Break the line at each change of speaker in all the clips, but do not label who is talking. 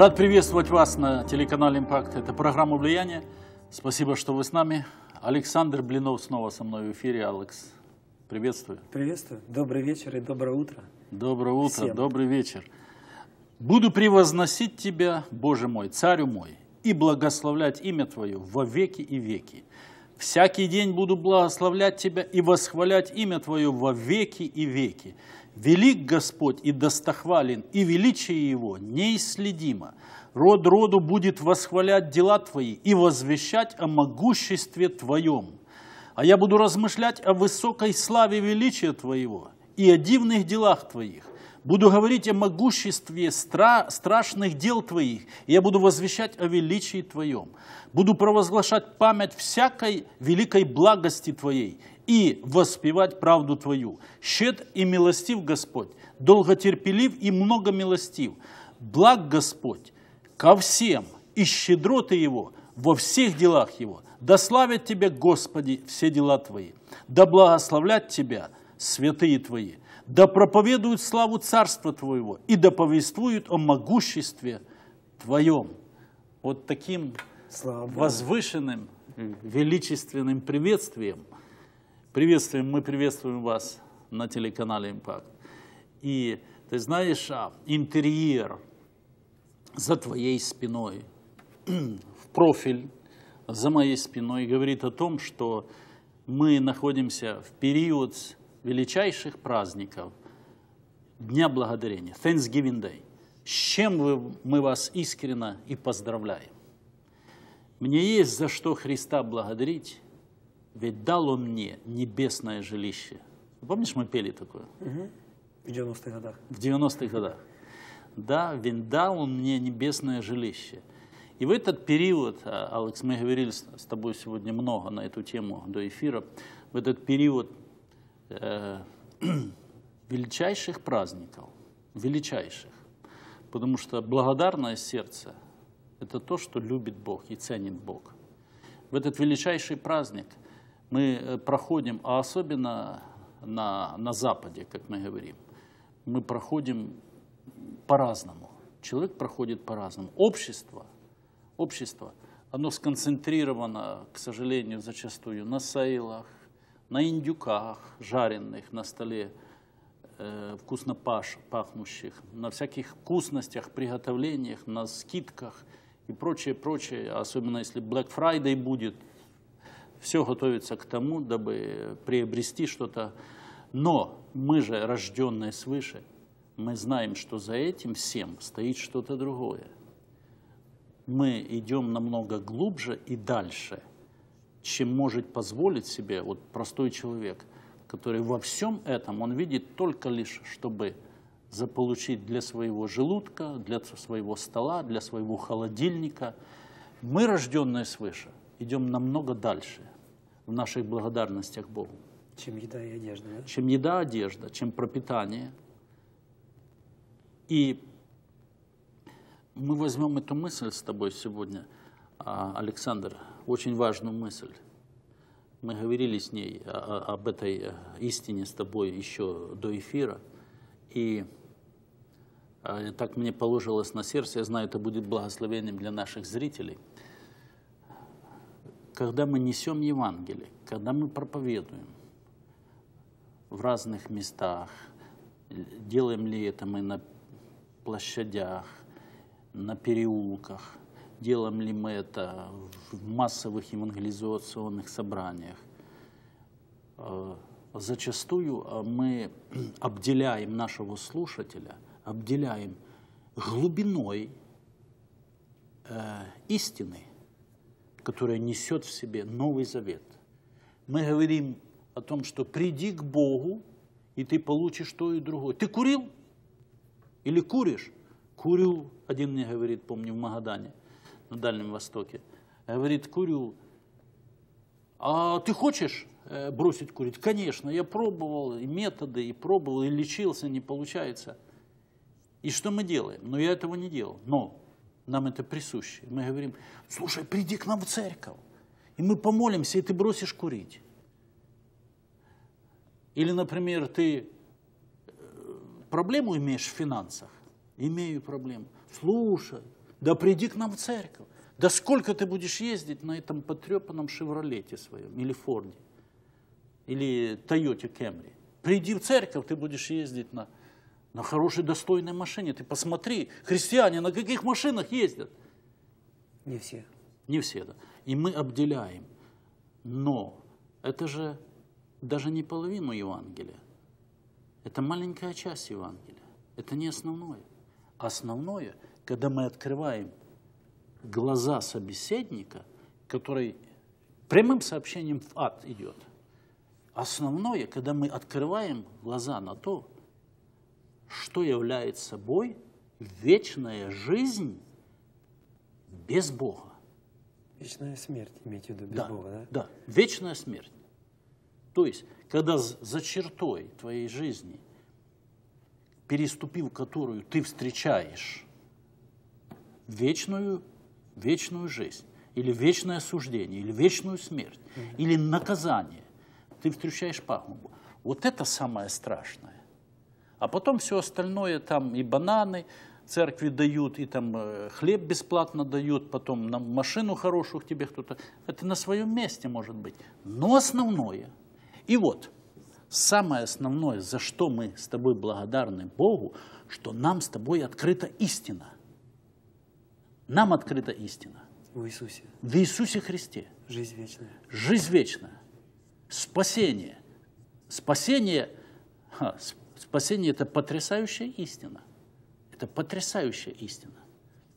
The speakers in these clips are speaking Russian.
Рад приветствовать вас на телеканале «Импакт». Это программа «Влияние». Спасибо, что вы с нами. Александр Блинов снова со мной в эфире. Алекс, приветствую.
Приветствую. Добрый вечер и доброе утро.
Доброе утро,
Всем.
добрый вечер. Буду превозносить Тебя, Боже мой, Царю мой, и благословлять имя Твое во веки и веки. Всякий день буду благословлять Тебя и восхвалять имя Твое во веки и веки. Велик Господь и достохвален, и величие Его неисследимо. Род роду будет восхвалять дела Твои и возвещать о могуществе Твоем. А я буду размышлять о высокой славе величия Твоего и о дивных делах Твоих. Буду говорить о могуществе стра- страшных дел Твоих, и я буду возвещать о величии Твоем. Буду провозглашать память всякой великой благости Твоей и воспевать правду Твою. Щед и милостив Господь, долготерпелив и много милостив. Благ Господь ко всем, и щедроты Его во всех делах Его. Да славят Тебя, Господи, все дела Твои. Да благословлят Тебя святые Твои. Да проповедуют славу Царства Твоего и да повествуют о могуществе Твоем. Вот таким
Слава
возвышенным, величественным приветствием. Приветствуем, мы приветствуем вас на телеканале «Импакт». И ты знаешь, а, интерьер за твоей спиной, в профиль за моей спиной говорит о том, что мы находимся в период величайших праздников Дня Благодарения, Thanksgiving Day, с чем мы вас искренне и поздравляем. Мне есть за что Христа благодарить, ведь дал Он мне небесное жилище. Помнишь, мы пели такое?
В 90-х годах.
в 90-х годах. Да, він дал он мне небесное жилище. И в этот период, а, Алекс, мы говорили с с тобой сегодня много на эту тему до эфира, в этот период э, величайших праздников, величайших, потому что благодарное сердце – это то, что любит Бог и ценит Бог. В этот величайший праздник мы э, проходим, а особенно на, на Западе, как мы говорим, мы проходим по-разному. Человек проходит по-разному. Общество, общество, оно сконцентрировано, к сожалению, зачастую на сейлах, на индюках, жареных на столе, э, вкусно паш- пахнущих, на всяких вкусностях, приготовлениях, на скидках и прочее, прочее. Особенно если Black Friday будет, все готовится к тому, дабы приобрести что-то. Но мы же, рожденные свыше, мы знаем, что за этим всем стоит что-то другое. Мы идем намного глубже и дальше, чем может позволить себе вот простой человек, который во всем этом, он видит только лишь, чтобы заполучить для своего желудка, для своего стола, для своего холодильника. Мы, рожденные свыше, идем намного дальше в наших благодарностях Богу,
Чем еда и одежда, да?
чем еда, одежда, чем пропитание. И мы возьмем эту мысль с тобой сегодня, а, Александр, очень важную мысль. Мы говорили с ней о- о- об этой э, истине с тобой еще до эфира. И э, так мне положилось на сердце, я знаю, это будет благословением для наших зрителей. Когда мы несем Евангелие, когда мы проповедуем в разных местах, делаем ли это мы на площадях, на переулках, делаем ли мы это в массовых евангелизационных собраниях. Э, Зачастую э, мы обделяем нашего слушателя, обделяем глубиной э, истины, которая несет в себе Новый Завет. Мы говорим о том, что приди к Богу, и ты получишь то и другое. Ты курил? Или куришь? Курю, один мне говорит, помню, в Магадане, на Дальнем Востоке. Говорит, курю. А ты хочешь э, бросить курить? Конечно, я пробовал и методы, и пробовал, и лечился, не получается. И что мы делаем? Но я этого не делал. Но нам это присуще. Мы говорим, слушай, приди к нам в церковь, и мы помолимся, и ты бросишь курить. Или, например, ты э, проблему имеешь в финансах? Имею проблему. Слушай, Да приди к нам в церковь. Да сколько ты будешь ездить на этом потрепанном «Шевролете» своем, или «Форде», или «Тойоте Кемри». Приди в церковь, ты будешь ездить на, на хорошей, достойной машине. Ты посмотри, христиане на каких машинах ездят.
Не все.
Не все, да. И мы обделяем. Но это же даже не половину Евангелия. Это маленькая часть Евангелия. Это не основное. Основное, когда мы открываем глаза собеседника, который прямым сообщением в ад идет. Основное, когда мы открываем глаза на то, что является собой вечная жизнь без Бога.
Вечная смерть, имеете в виду, без
да,
Бога, да?
Да, вечная смерть. То есть, когда за чертой твоей жизни, переступив которую ты встречаешь вечную, вечную жизнь, или вечное осуждение, или вечную смерть, mm-hmm. или наказание, ты встречаешь пагубу. Вот это самое страшное. А потом все остальное, там и бананы, церкви дают, и там э, хлеб бесплатно дают, потом на машину хорошую к тебе кто-то. Это на своем месте может быть. Но основное. И вот, самое основное, за что мы с тобой благодарны Богу, что нам с тобой открыта истина. Нам открыта истина.
В Иисусе.
В Иисусе Христе.
Жизнь вечная.
Жизнь вечная. Спасение. Спасение, спасение – это потрясающая истина. Это потрясающая истина.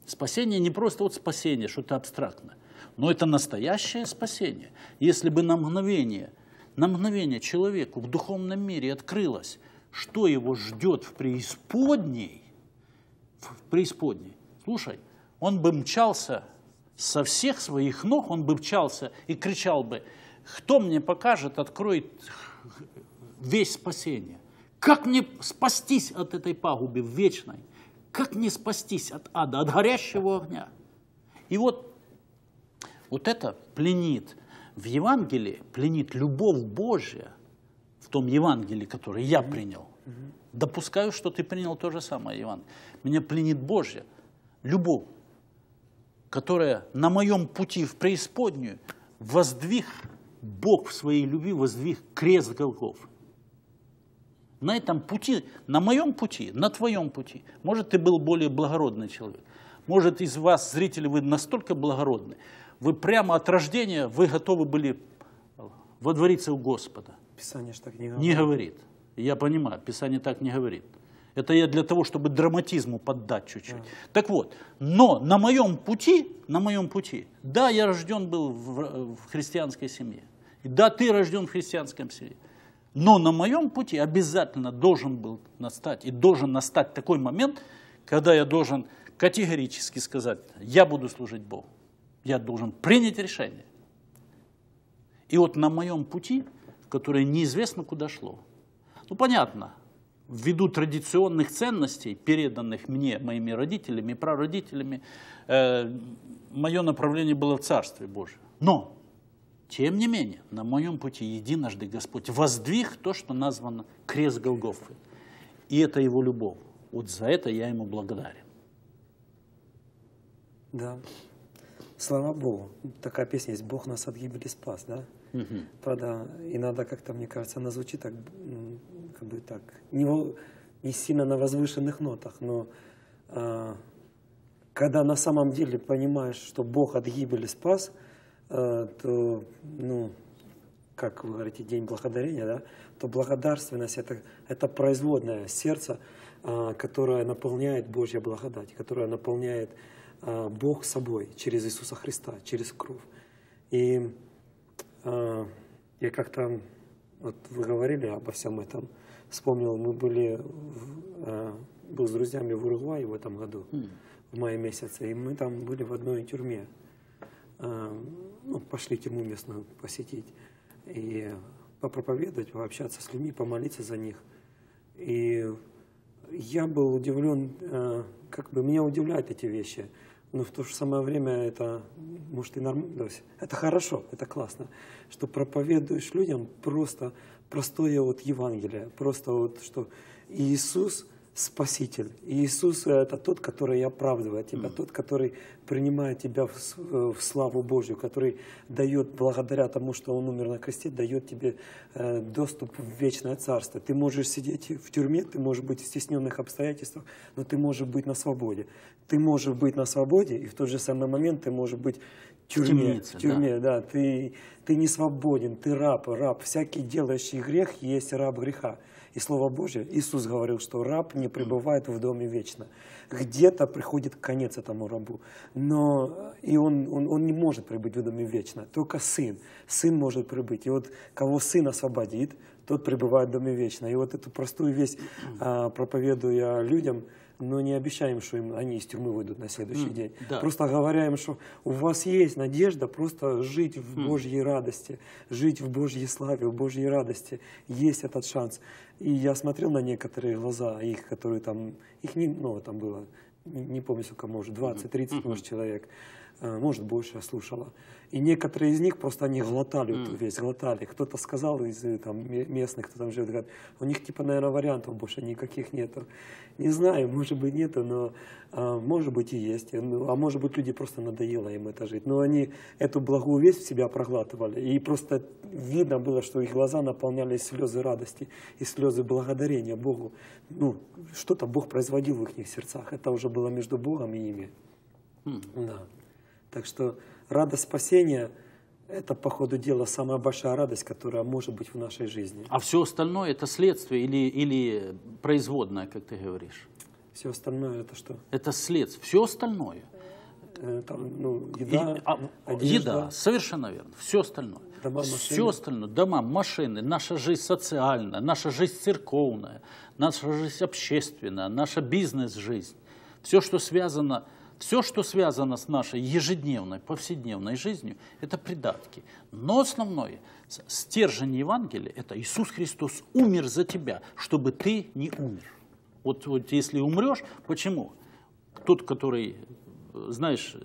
Спасение не просто вот спасение, что-то абстрактное, но это настоящее спасение. Если бы на мгновение, на мгновение человеку в духовном мире открылось, что его ждет в преисподней, в преисподней, слушай, он бы мчался со всех своих ног, он бы мчался и кричал бы, кто мне покажет, откроет весь спасение. Как мне спастись от этой пагубы вечной? Как мне спастись от ада, от горящего огня? И вот, вот это пленит в Евангелии, пленит любовь Божья в том Евангелии, которое я принял. Допускаю, что ты принял то же самое, Иван. Меня пленит Божья любовь, которая на моем пути в преисподнюю воздвиг Бог в своей любви, воздвиг крест Голгофы на этом пути, на моем пути, на твоем пути. Может, ты был более благородный человек. Может, из вас, зрители, вы настолько благородны, вы прямо от рождения, вы готовы были водвориться у Господа.
Писание же так не говорит.
Не говорит. Я понимаю, Писание так не говорит. Это я для того, чтобы драматизму поддать чуть-чуть. Да. Так вот, но на моем пути, на моем пути, да, я рожден был в, в христианской семье. И да, ты рожден в христианском семье. Но на моем пути обязательно должен был настать, и должен настать такой момент, когда я должен категорически сказать, я буду служить Богу. Я должен принять решение. И вот на моем пути, которое неизвестно куда шло, ну понятно, ввиду традиционных ценностей, переданных мне, моими родителями, прародителями, э, мое направление было в Царстве Божьем. Но тем не менее, на моем пути единожды Господь воздвиг то, что названо крест Голгофы. И это его любовь. Вот за это я ему благодарен.
Да. Слава Богу. Такая песня есть «Бог нас от гибели спас», да? Угу. Правда, иногда как-то, мне кажется, она звучит так, как бы так, не, не сильно на возвышенных нотах, но а, когда на самом деле понимаешь, что Бог от гибели спас – Э, то, ну, как вы говорите, День Благодарения, да, то благодарственность это, это производное сердца, а, которое наполняет Божья благодать, которое наполняет а, Бог собой через Иисуса Христа, через кровь. И а, я как-то, вот вы говорили обо всем этом, вспомнил, мы были, в, был с друзьями в Уругвае в этом году, mm. в мае месяце, и мы там были в одной тюрьме ну, пошли тюрьму местную посетить и попроповедовать, пообщаться с людьми, помолиться за них. И я был удивлен, э, как бы меня удивляют эти вещи, но в то же самое время это, может, и нормально, это хорошо, это классно, что проповедуешь людям просто простое вот Евангелие, просто вот, что Иисус Спаситель. И Иисус – это тот, который оправдывает тебя, тот, который принимает тебя в, с- в славу Божью, который дает, благодаря тому, что Он умер на кресте, дает тебе э, доступ в вечное царство. Ты можешь сидеть в тюрьме, ты можешь быть в стесненных обстоятельствах, но ты можешь быть на свободе. Ты можешь быть на свободе, и в тот же самый момент ты можешь быть в тюрьме.
темнице,
в тюрьме да. Ты, ты не свободен, ты раб, раб. Всякий делающий грех есть раб греха. И Слово Божье, Иисус говорил, что раб не пребывает в доме вечно. Где-то приходит конец этому рабу. Но и он, он, он не может пребыть в доме вечно. Только сын. Сын может пребыть. И вот кого сын освободит, тот пребывает в доме вечно. И вот эту простую весть а, проповедую я людям, но не обещаем, что им, они из тюрьмы выйдут на следующий
М,
день.
да.
Просто говоря им, что у вас есть надежда просто жить в Божьей радости, жить в Божьей славе, в Божьей радости. Есть этот шанс. И я смотрел на некоторые глаза их, которые там, их не много там было, не, не помню сколько, может, 20-30, может, человек, может, больше я слушала. И некоторые из них просто они глотали эту весь, глотали. Кто-то сказал из э, там, ме- местных, кто там живет, говорят, у них типа, наверное, вариантов больше никаких нету. Не знаю, может быть, нету, но а, может быть и есть. Ну, а может быть, люди просто надоело им это жить. Но они эту благую весть в себя проглатывали. И просто видно было, что их глаза наполнялись слезы радости и слезы благодарения Богу. Ну, что-то Бог производил в их сердцах. Это уже было между Богом и ими. Да. Так что радость спасения – это, по ходу дела, самая большая радость, которая может быть в нашей жизни.
А все остальное это следствие или, или производное, как ты говоришь?
Все остальное – это что?
Это следствие. Все остальное.
Э, Там, ну,
И-
еда,
а,
одежда.
еда, совершенно верно. Все остальное.
Дома,
Все остальное. Дома, машины, наша жизнь социальная, наша жизнь церковная, наша жизнь общественная, наша бизнес-жизнь. Все, что связано, все, что связано с нашей ежедневной, повседневной жизнью, это придатки. Но основное, стержень Евангелия, это Иисус Христос умер за тебя, чтобы ты не умер. Вот, вот если умрешь, почему? Тот, который, знаешь,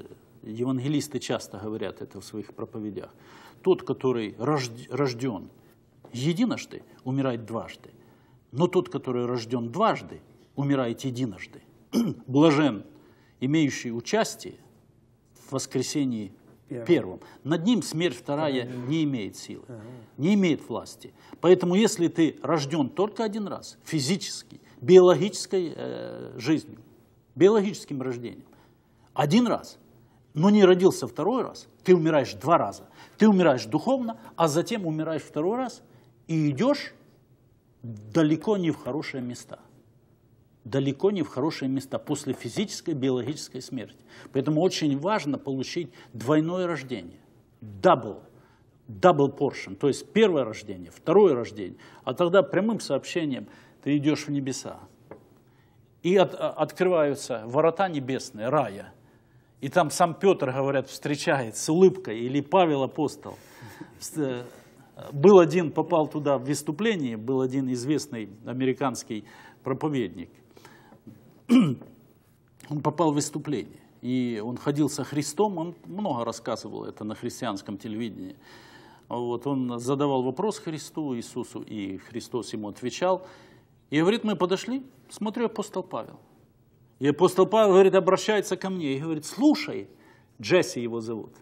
евангелисты часто говорят это в своих проповедях, тот, который рожд- рожден единожды, умирает дважды. Но тот, который рожден дважды, умирает единожды. Блажен, имеющий участие в воскресении
Первом.
первом. Над ним смерть вторая не имеет силы, не имеет власти. Поэтому если ты рожден только один раз, физически, биологической э, жизнью, биологическим рождением, один раз, но не родился второй раз, ты умираешь два раза. Ты умираешь духовно, а затем умираешь второй раз и идешь далеко не в хорошие места далеко не в хорошие места после физической, биологической смерти. Поэтому очень важно получить двойное рождение. Double. Double portion. То есть первое рождение, второе рождение. А тогда прямым сообщением ты идешь в небеса. И от- а- открываются ворота небесные, рая. И там сам Петр, говорят, встречает с улыбкой, или Павел апостол. Э, Был один, попал туда в выступление, был один известный американский проповедник. Он попал в выступление, и он ходил со Христом, он много рассказывал это на христианском телевидении. Вот, он задавал вопрос Христу, Иисусу, и Христос ему отвечал. И говорит, мы подошли, смотрю, апостол Павел. И апостол Павел, говорит, обращается ко мне и говорит, слушай, Джесси его зовут,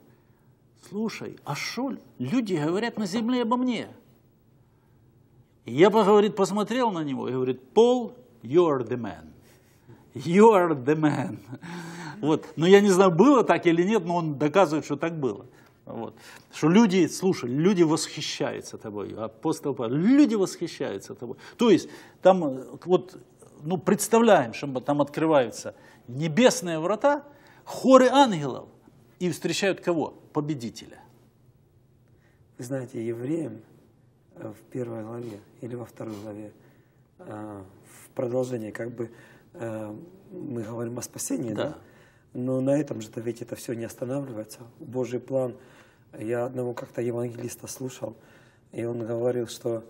слушай, а что люди говорят на земле обо мне? И я, говорит, посмотрел на него и говорит, Пол, you are the man. You are the man. Вот. Но я не знаю, было так или нет, но он доказывает, что так было. Вот. Что люди, слушай, люди восхищаются тобой. Апостол Павел, люди восхищаются тобой. То есть там вот, ну, представляем, что там открываются небесные врата, хоры ангелов, и встречают кого? Победителя.
Вы знаете, евреям э, в первой главе или во второй главе, э, в продолжении, как бы мы говорим о спасении, да?
Да.
Но на этом же ведь это все не останавливается. Божий план. Я одного как-то евангелиста слушал, и он говорил, что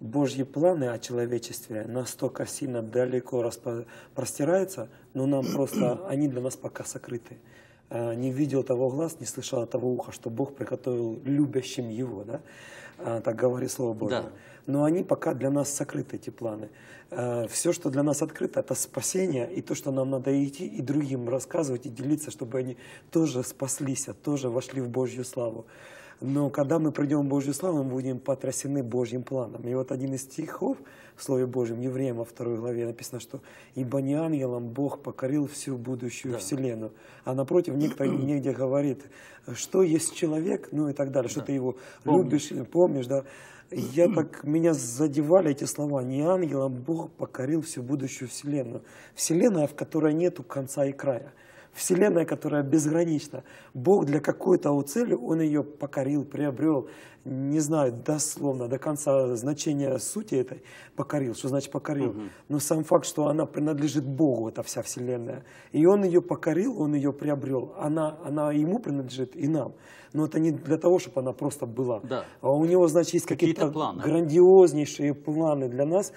Божьи планы о человечестве настолько сильно далеко распо- простираются, но нам просто, они для нас пока сокрыты. э, не видел того глаз, не слышал того уха, что Бог приготовил любящим его, да? А, так говорит Слово Божье.
Да.
Но они пока для нас сокрыты, эти планы. Все, что для нас открыто, это спасение, и то, что нам надо идти и другим рассказывать и делиться, чтобы они тоже спаслись, а тоже вошли в Божью славу. Но когда мы придем в Божью славу, мы будем потрясены Божьим планом. И вот один из стихов в Слове Божьем, Евреям во второй главе написано, что «Ибо не ангелам Бог покорил всю будущую
Да.
вселенную». А напротив, некто негде говорит, что есть человек, ну и так далее, что
Да.
ты его
Помню.
любишь, помнишь, да. Я так, меня задевали эти слова. Не ангелам Бог покорил всю будущую вселенную. Вселенная, в которой нету конца и края. Вселенная, которая безгранична. Бог для какой-то вот цели, Он ее покорил, приобрел. Не знаю дословно, до конца значения сути этой покорил. Что значит покорил? Но сам факт, что она принадлежит Богу, эта вся Вселенная. И Он ее покорил, Он ее приобрел. Она, она Ему принадлежит и нам. Но это не для того, чтобы она просто была.
Да.
А у него, значит, есть
Какие-то
какие-то
планы.
грандиознейшие планы для нас,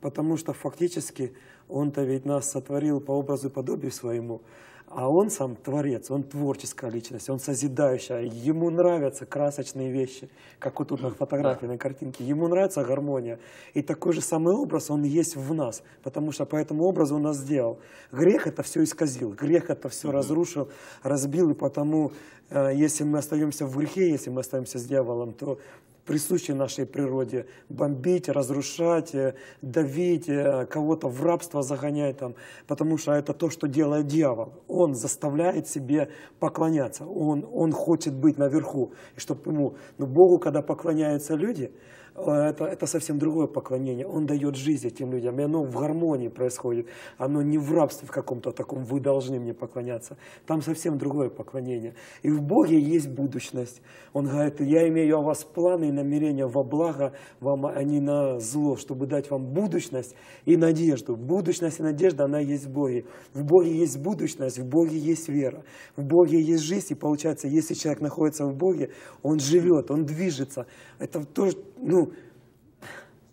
потому что фактически он-то ведь нас сотворил по образу и подобию своему, а он сам творец, он творческая личность, он созидающая. Ему нравятся красочные вещи, как вот тут на фотографии, на картинке. Ему нравится гармония. И такой же самый образ, он есть в нас, потому что по этому образу он нас сделал. Грех это все исказил, грех это все разрушил, разбил, и потому, э, если мы остаемся в грехе, если мы остаемся с дьяволом, то присущей нашей природе бомбить, разрушать, э, давить, э, кого-то в рабство загонять, там, потому что это то, что делает дьявол. Он заставляет себе поклоняться, он, он хочет быть наверху. И чтобы ему, но Богу, когда поклоняются люди, это, это совсем другое поклонение. Он дает жизнь этим людям, и оно в гармонии происходит. Оно не в рабстве в каком-то таком, вы должны мне поклоняться. Там совсем другое поклонение. И в Боге есть будущность. Он говорит, я имею о вас планы и намерения во благо вам, а не на зло, чтобы дать вам будущность и надежду. Будущность и надежда, она есть в Боге. В Боге есть будущность, в Боге есть вера. В Боге есть жизнь, и получается, если человек находится в Боге, он живет, он движется. Это тоже, ну,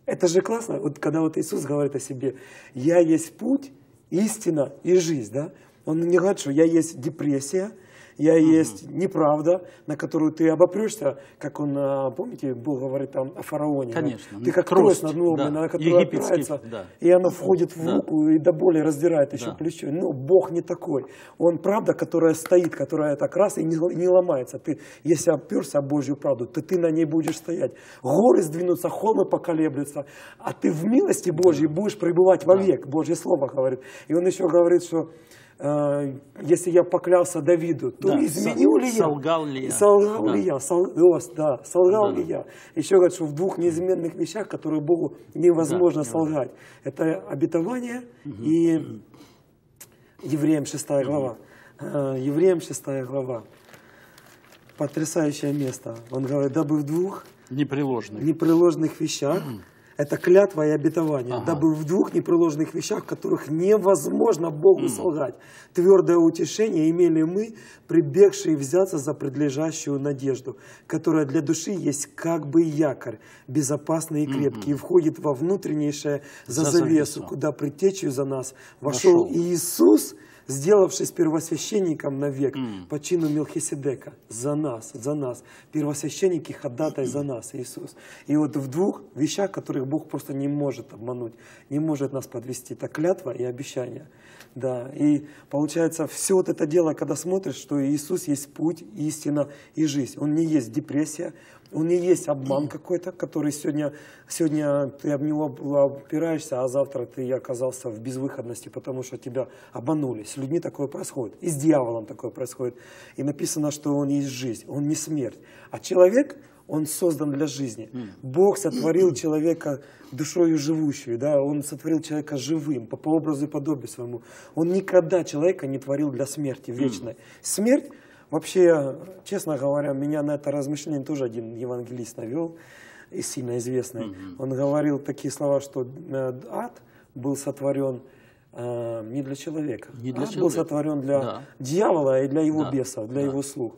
это же классно, вот когда вот Иисус говорит о себе, я есть путь, истина и жизнь, да? Он не говорит, что я есть депрессия, я есть неправда, на которую ты обопрешься, как он, а, помните, Бог говорит там о фараоне. да?
Конечно,
Ты как
трость
надуманная,
да,
на которую опирается,
да.
и оно входит в
Да.
руку и до боли раздирает еще
Да.
плечо. Но Бог не такой. Он правда, которая стоит, которая так раз и не, не ломается. Ты, если оперся о Божью правду, то ты на ней будешь стоять. Горы сдвинутся, холмы поколеблются, а ты в милости Божьей будешь пребывать вовек. Божье Слово говорит. И он еще говорит, что если я поклялся Давиду, то
Да,
изменю
со-
ли я?
солгал ли я?
Солгал
Да.
ли я? Сол- да, солгал
Да.
ли я? Еще говорят, что в двух неизменных вещах, которые Богу невозможно
Да,
солгать. Это обетование и Евреям 6 глава. Э, Евреям 6 глава. Потрясающее место. Он говорит, дабы в двух
Непреложный.
непреложных вещах, это клятва и обетование,
Ага.
дабы в двух непреложных вещах, в которых невозможно Богу солгать, твердое утешение имели мы, прибегшие взяться за предлежащую надежду, которая для души есть как бы якорь, безопасный и крепкий, и входит во внутреннейшее за,
За
завесу,
завесу.
куда предтечью за нас вошел,
Вошел.
Иисус, сделавшись первосвященником навек по чину Мелхиседека, за нас, за нас, первосвященник и ходатай за нас, Иисус. И вот в двух вещах, которых Бог просто не может обмануть, не может нас подвести, это клятва и обещание. Да, и получается, все вот это дело, когда смотришь, что Иисус есть путь, истина и жизнь. Он не есть депрессия, он не есть обман какой-то, который сегодня, сегодня ты об него опираешься, а завтра ты оказался в безвыходности, потому что тебя обманули. С людьми такое происходит, и с дьяволом такое происходит. И написано, что он есть жизнь, он не смерть. А человек, он создан для жизни. Бог сотворил человека душою живущую, да, он сотворил человека живым, по образу и подобию своему. Он никогда человека не творил для смерти вечной. Смерть Вообще, честно говоря, меня на это размышление тоже один евангелист навел, и сильно известный. Он говорил такие слова, что э, ад был сотворен э, не для человека.
Не для
ад был
человека.
сотворен для
Да.
дьявола и для его
Да,
бесов, для
да.
его слуг.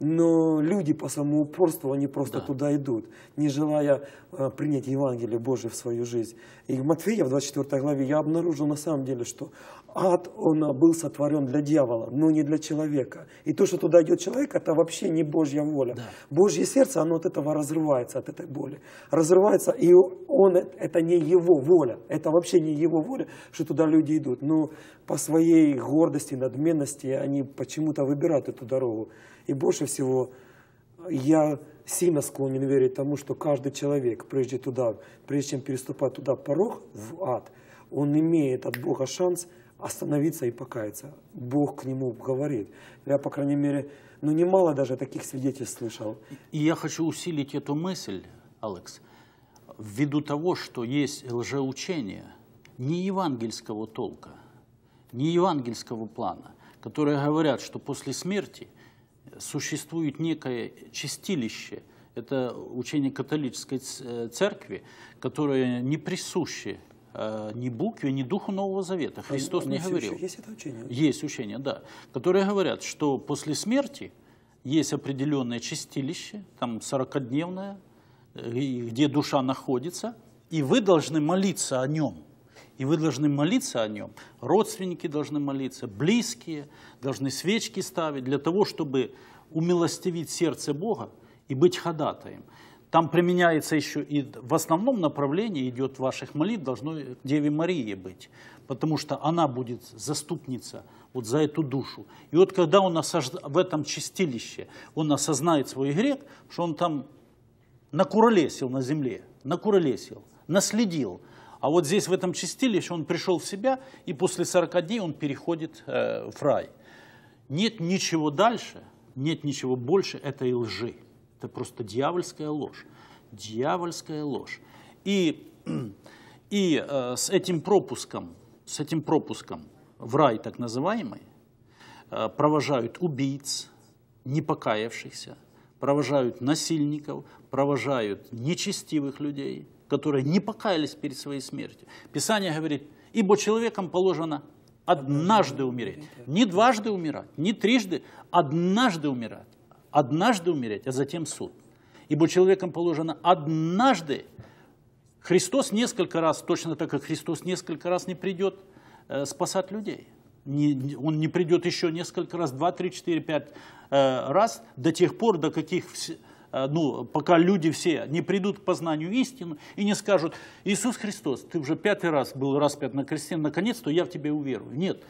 Но люди по своему упорству, они просто
Да.
туда идут, не желая э, принять Евангелие Божие в свою жизнь. И в Матфея, в 24 главе, я обнаружил на самом деле, что ад, он э, был сотворен для дьявола, но не для человека. И то, что туда идет человек, это вообще не Божья воля.
Да.
Божье сердце, оно от этого разрывается, от этой боли. Разрывается, и он, это не его воля, это вообще не его воля, что туда люди идут. Но по своей гордости, надменности они почему-то выбирают эту дорогу. И больше всего я сильно склонен верить тому, что каждый человек, прежде, туда, прежде чем переступать туда порог, в ад, он имеет от Бога шанс остановиться и покаяться. Бог к нему говорит. Я, по крайней мере, ну немало даже таких свидетельств слышал.
И я хочу усилить эту мысль, Алекс, ввиду того, что есть лжеучение не евангельского толка, не евангельского плана, которые говорят, что после смерти существует некое чистилище, это учение католической э, церкви, которое не присуще ни букве, ни духу Нового Завета. Христос
Оно
не говорил.
Есть это учение?
Есть учения, да, которые говорят, что после смерти есть определенное чистилище, там 40-дневное, э, где душа находится, и вы должны молиться о нем. И вы должны молиться о нем. Родственники должны молиться, близкие должны свечки ставить для того, чтобы умилостивить сердце Бога и быть ходатаем. Там применяется еще и в основном направлении идет ваших молитв должно к Деве Марии быть, потому что она будет заступница вот за эту душу. И вот когда он осажд- в этом чистилище, он осознает свой грех, что он там накуролесил на земле, накуролесил, наследил. А вот здесь, в этом чистилище, он пришел в себя, и после 40 дней он переходит э, в рай. Нет ничего дальше, нет ничего больше этой лжи. Это просто дьявольская ложь. Дьявольская ложь. И, и э, с этим пропуском, с этим пропуском в рай так называемый, э, провожают убийц, не покаявшихся, провожают насильников, провожают нечестивых людей, которые не покаялись перед своей смертью. Писание говорит, ибо человеком положено однажды умереть. Не дважды умирать, не трижды, однажды умирать. Однажды умереть, а затем суд. Ибо человеком положено однажды Христос несколько раз, точно так как Христос несколько раз не придет э, спасать людей. Не- он не придет еще несколько раз, два, три, четыре, пять э, раз, до тех пор, до каких, э, ну, пока люди все не придут к познанию истины и не скажут, Иисус Христос, ты уже пятый раз был распят на кресте, наконец-то я в тебя уверую. Нет,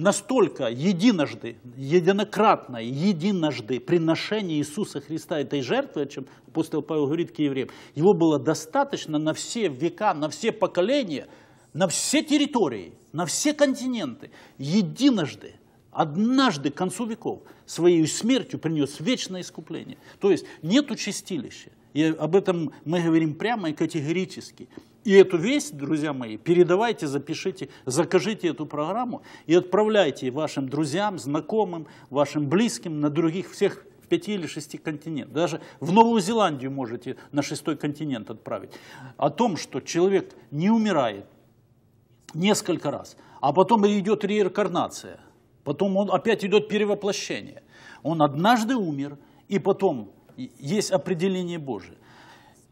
настолько единожды, единократное, единожды приношение Иисуса Христа этой жертвы, о чем апостол Павел говорит к евреям, его было достаточно на все века, на все поколения, на все территории, на все континенты, единожды, однажды к концу веков своей смертью принес вечное искупление. То есть нет чистилища. И об этом мы говорим прямо и категорически. И эту весть, друзья мои, передавайте, запишите, закажите эту программу и отправляйте вашим друзьям, знакомым, вашим близким на других всех пяти или шести континентах. Даже в Новую Зеландию можете на шестой континент отправить. О том, что человек не умирает несколько раз, а потом идет реинкарнация, потом он опять идет перевоплощение. Он однажды умер, и потом есть определение Божие.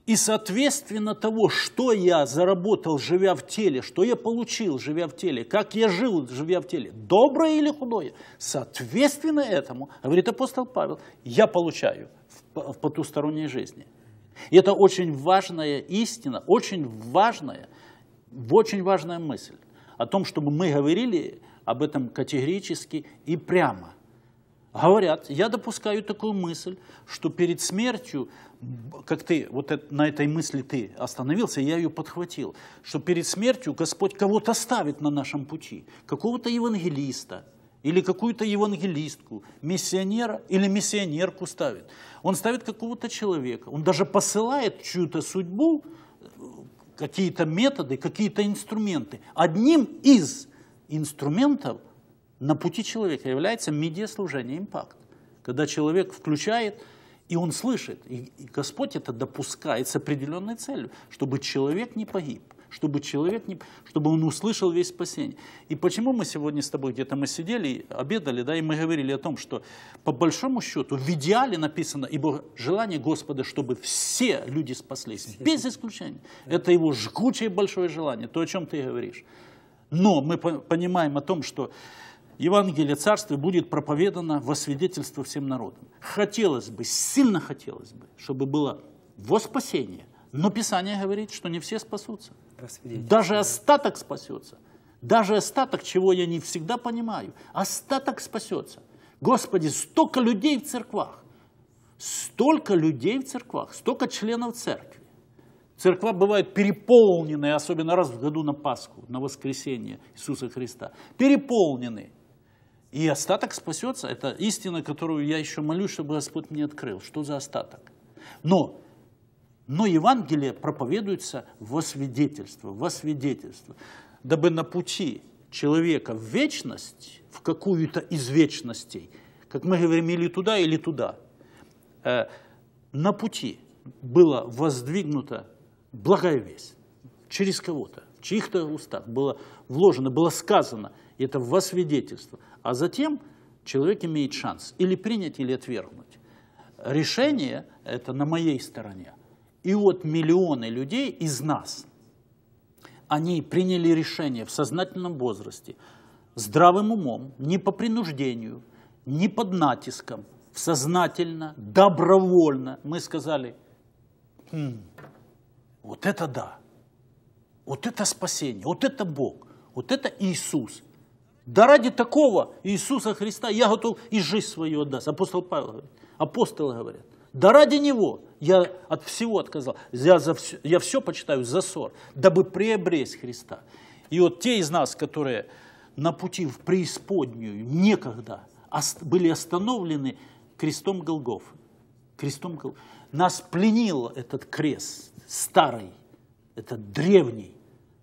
И соответственно того, что я заработал, живя в теле, что я получил, живя в теле, как я жил, живя в теле, доброе или худое, соответственно этому, говорит апостол Павел, я получаю в по- в потусторонней жизни. И это очень важная истина, очень важная, очень важная мысль о том, чтобы мы говорили об этом категорически и прямо. Говорят, я допускаю такую мысль, что перед смертью, как ты, вот на этой мысли ты остановился, я ее подхватил, что перед смертью Господь кого-то ставит на нашем пути, какого-то евангелиста, или какую-то евангелистку, миссионера или миссионерку ставит. Он ставит какого-то человека, он даже посылает чью-то судьбу, какие-то методы, какие-то инструменты. Одним из инструментов на пути человека является медиаслужение «Импакт». Когда человек включает, и он слышит, и, Господь это допускает с определенной целью, чтобы человек не погиб, чтобы человек, не, чтобы он услышал весь спасение. И почему мы сегодня с тобой где-то мы сидели, обедали, да, и мы говорили о том, что по большому счету в идеале написано, ибо желание Господа, чтобы все люди спаслись, без исключения. Это его жгучее большое желание, то, о чем ты говоришь. Но мы понимаем о том, что Евангелие Царства будет проповедано во свидетельство всем народам. Хотелось бы, сильно хотелось бы, чтобы было во спасение. Но Писание говорит, что не все спасутся. Даже остаток спасется. Даже остаток, чего я не всегда понимаю. Остаток спасется. Господи, столько людей в церквах. Столько людей в церквах, столько членов церкви. Церква бывает переполненные, особенно раз в году на Пасху, на воскресенье Иисуса Христа. Переполнены. И остаток спасется. Это истина, которую я еще молюсь, чтобы Господь мне открыл. Что за остаток? Но, но Евангелие проповедуется во свидетельство, во свидетельство. Дабы на пути человека в вечность, в какую-то из вечностей, как мы говорим, или туда, или туда, э, на пути было воздвигнуто благая весть через кого-то, в чьих-то устах было вложено, было сказано, это во свидетельство. А затем человек имеет шанс или принять, или отвергнуть. Решение это на моей стороне. И вот миллионы людей из нас, они приняли решение в сознательном возрасте, здравым умом, не по принуждению, не под натиском, сознательно, добровольно. Мы сказали, хм, вот это да. Вот это спасение, вот это Бог, вот это Иисус. Да ради такого Иисуса Христа я готов и жизнь свою отдать. Апостол Павел говорит, апостолы говорят, да ради Него я от всего отказал. Я, за все, я все почитаю за ссор, дабы приобрести Христа. И вот те из нас, которые на пути в преисподнюю некогда были остановлены крестом Голгофы, крестом Голгофы, нас пленил этот крест, старый, этот древний,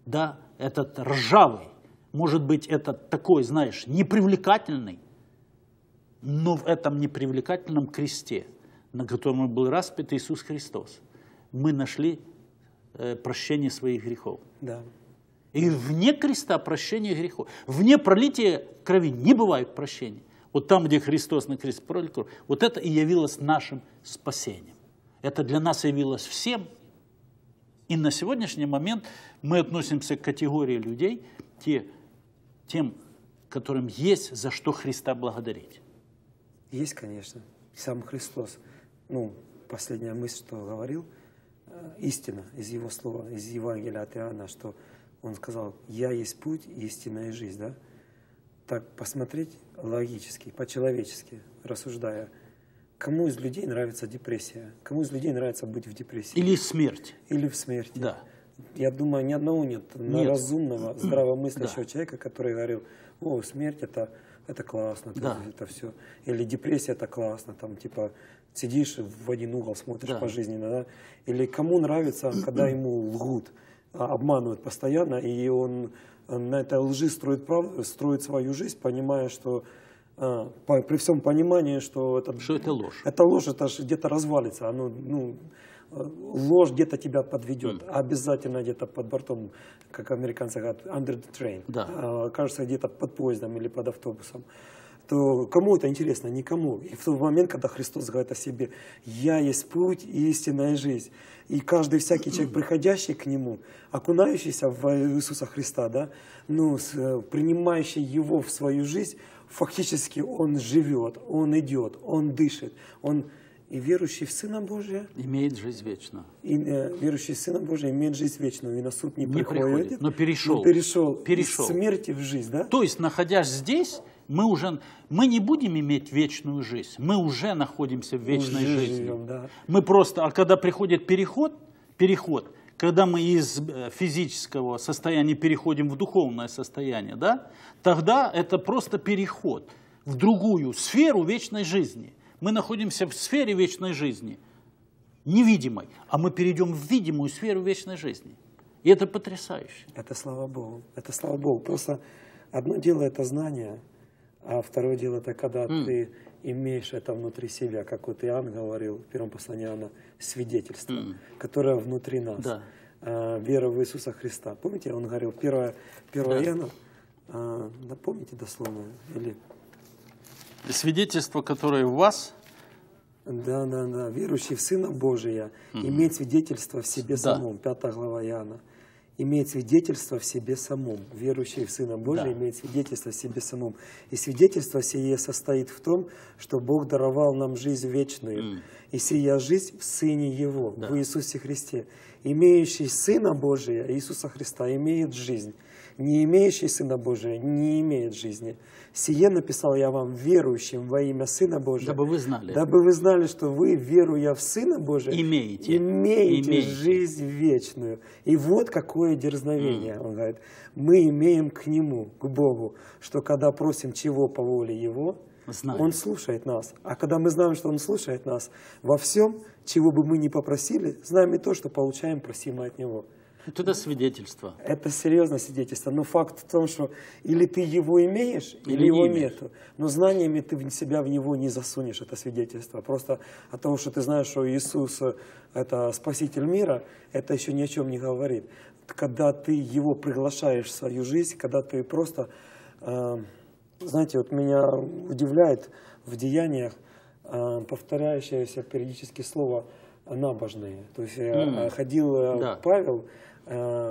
да, этот ржавый, может быть, этот такой, знаешь, непривлекательный, но в этом непривлекательном кресте, на котором был распят Иисус Христос, мы нашли э, прощение своих грехов.
Да.
И вне креста прощение грехов, вне пролития крови не бывает прощения. Вот там, где Христос на крест пролил кровь, вот это и явилось нашим спасением. Это для нас явилось всем, и на сегодняшний момент мы относимся к категории людей, те, тем, которым есть за что Христа благодарить.
Есть, конечно. Сам Христос, ну, последняя мысль, что говорил, э, истина из его слова, из Евангелия от Иоанна, что он сказал, «Я есть путь, истина и жизнь», да? Так посмотреть логически, по-человечески, рассуждая – Кому из людей нравится депрессия? Кому из людей нравится быть в депрессии?
Или смерть.
Или в смерти.
Да.
Я думаю, ни одного нет, нет. разумного, здравомыслящего да. человека, который говорил, о, смерть это, это классно, да. это все. Или депрессия это классно, там типа сидишь в один угол, смотришь да. пожизненно, да? Или кому нравится, когда ему лгут, а, обманывают постоянно, и он на этой лжи строит, прав... строит свою жизнь, понимая, что а, по, при всем понимании, что это,
что это ложь.
Это ложь, это же где-то развалится. Оно, ну, ложь где-то тебя подведет. Mm. Обязательно где-то под бортом, как американцы говорят, under the train.
Да.
А, кажется, где-то под поездом или под автобусом. То кому это интересно? Никому. И в тот момент, когда Христос говорит о себе, «Я есть путь и истинная жизнь», и каждый всякий человек, приходящий к Нему, окунающийся в Иисуса Христа, да, ну, э, принимающий Его в свою жизнь, фактически он живет, он идет, он дышит, он и верующий в Сына Божия
имеет жизнь вечную.
И э, верующий в Сына Божия имеет жизнь вечную, и на суд не, не приходит, приходит,
но перешел,
но перешел,
перешел
из смерти в жизнь, да?
То есть, находясь здесь, мы уже мы не будем иметь вечную жизнь, мы уже находимся в вечной уже жизни. Живем, да. Мы просто, а когда приходит переход, переход, когда мы из э, физического состояния переходим в духовное состояние, да, тогда это просто переход в другую сферу вечной жизни. Мы находимся в сфере вечной жизни, невидимой, а мы перейдем в видимую сферу вечной жизни. И это потрясающе.
Это слава Богу. Это слава Богу. Просто одно дело это знание, а второе дело это когда mm. ты имеешь это внутри себя, как вот Иоанн говорил в первом послании Иоанна, свидетельство, mm. которое внутри нас.
Да.
э, вера в Иисуса Христа. Помните, он говорил, 1, 1
Да.
Иоанна, э, да, помните дословно? Или,
И свидетельство, которое в вас,
да, да, да, верующий в Сына Божия имеет свидетельство в себе
Да.
самом, 5 глава Иоанна. Имеет свидетельство в себе самом. Верующий в Сына Божия
Да.
имеет свидетельство в себе самом. И свидетельство сие состоит в том, что Бог даровал нам жизнь вечную.
М.
И сия жизнь в Сыне Его,
Да.
в Иисусе Христе. Имеющий Сына Божия, Иисуса Христа, имеет жизнь. Не имеющий Сына Божия не имеет жизни. Сие написал я вам, верующим во имя Сына Божия,
дабы вы знали,
дабы вы знали, что вы, веруя в Сына Божия,
Имеете.
имеете,
Имеете.
жизнь вечную. И вот какое дерзновение. Он говорит, мы имеем к Нему, к Богу, что когда просим чего по воле Его,
Знаем.
Он слушает нас. А когда мы знаем, что Он слушает нас во всем, чего бы мы ни попросили, знаем и то, что получаем просимое от Него.
Вот это свидетельство.
Это серьезное свидетельство. Но факт в том, что или ты его имеешь, или,
Или не
его
имеешь.
нету. Но знаниями ты себя в него не засунешь, это свидетельство. Просто от того, что ты знаешь, что Иисус э, это спаситель мира, это еще ни о чем не говорит. Когда ты его приглашаешь в свою жизнь, когда ты просто... э, знаете, вот меня удивляет в деяниях э, повторяющееся периодически слово «набожные». То есть э, ходил
Да.
Павел,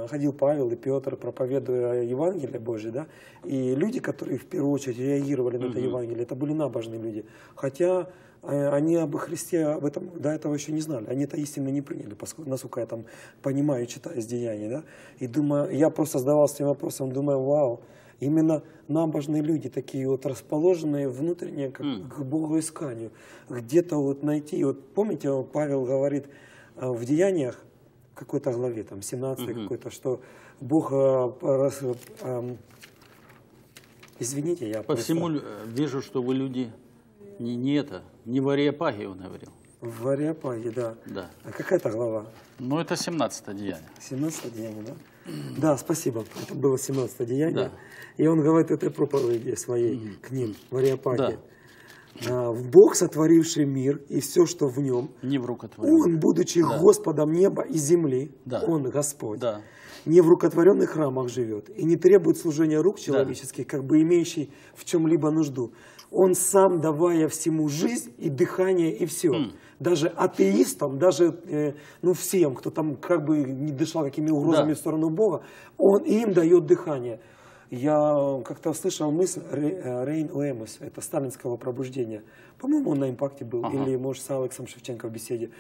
ходил Павел и Петр, проповедуя Евангелие Божие, да, и люди, которые в первую очередь реагировали на это. Евангелие, это были набожные люди. Хотя э, они об Христе об этом до этого еще не знали, они это истинно не приняли, поскольку, насколько я там понимаю, читаю из Деяний, да, и думаю, я просто задавался этим вопросом, думаю, вау, именно набожные люди, такие вот расположенные внутренне как
М.
к богоисканию, где-то вот найти, вот помните, Павел говорит э, в Деяниях, какой-то главе, там, 17
Мгм.
какой-то, что Бог, э, раз- эм, извините, я
По
просто-
всему э, вижу, что вы люди не, не это, не в Ариапаге, он говорил.
В Ариапаге, да.
Да.
А какая это глава?
Но это 17 деяние.
17 деяние, да? Да, спасибо. Это было 17 деяние.
Да.
И он говорит этой проповеди своей к ним в Ариапаге.
Да.
А, «В Бог, сотворивший мир и все, что в нем,
Не в.
Он, будучи
Да.
Господом неба и земли,
Да.
Он Господь,
Да.
не в рукотворенных храмах живет и не требует служения рук человеческих, как бы имеющий в чем-либо нужду. Он сам, давая всему жизнь и дыхание, и все.
Хм.
Даже атеистам, даже э, ну, всем, кто там как бы не дышал какими угрозами
Да.
в сторону Бога, он им дает дыхание. Я как-то слышал мысль э, Рейн Лэмус, это сталинского пробуждения. По-моему, он на импакте был,
Ага.
или, может, с Алексом Шевченко в беседе.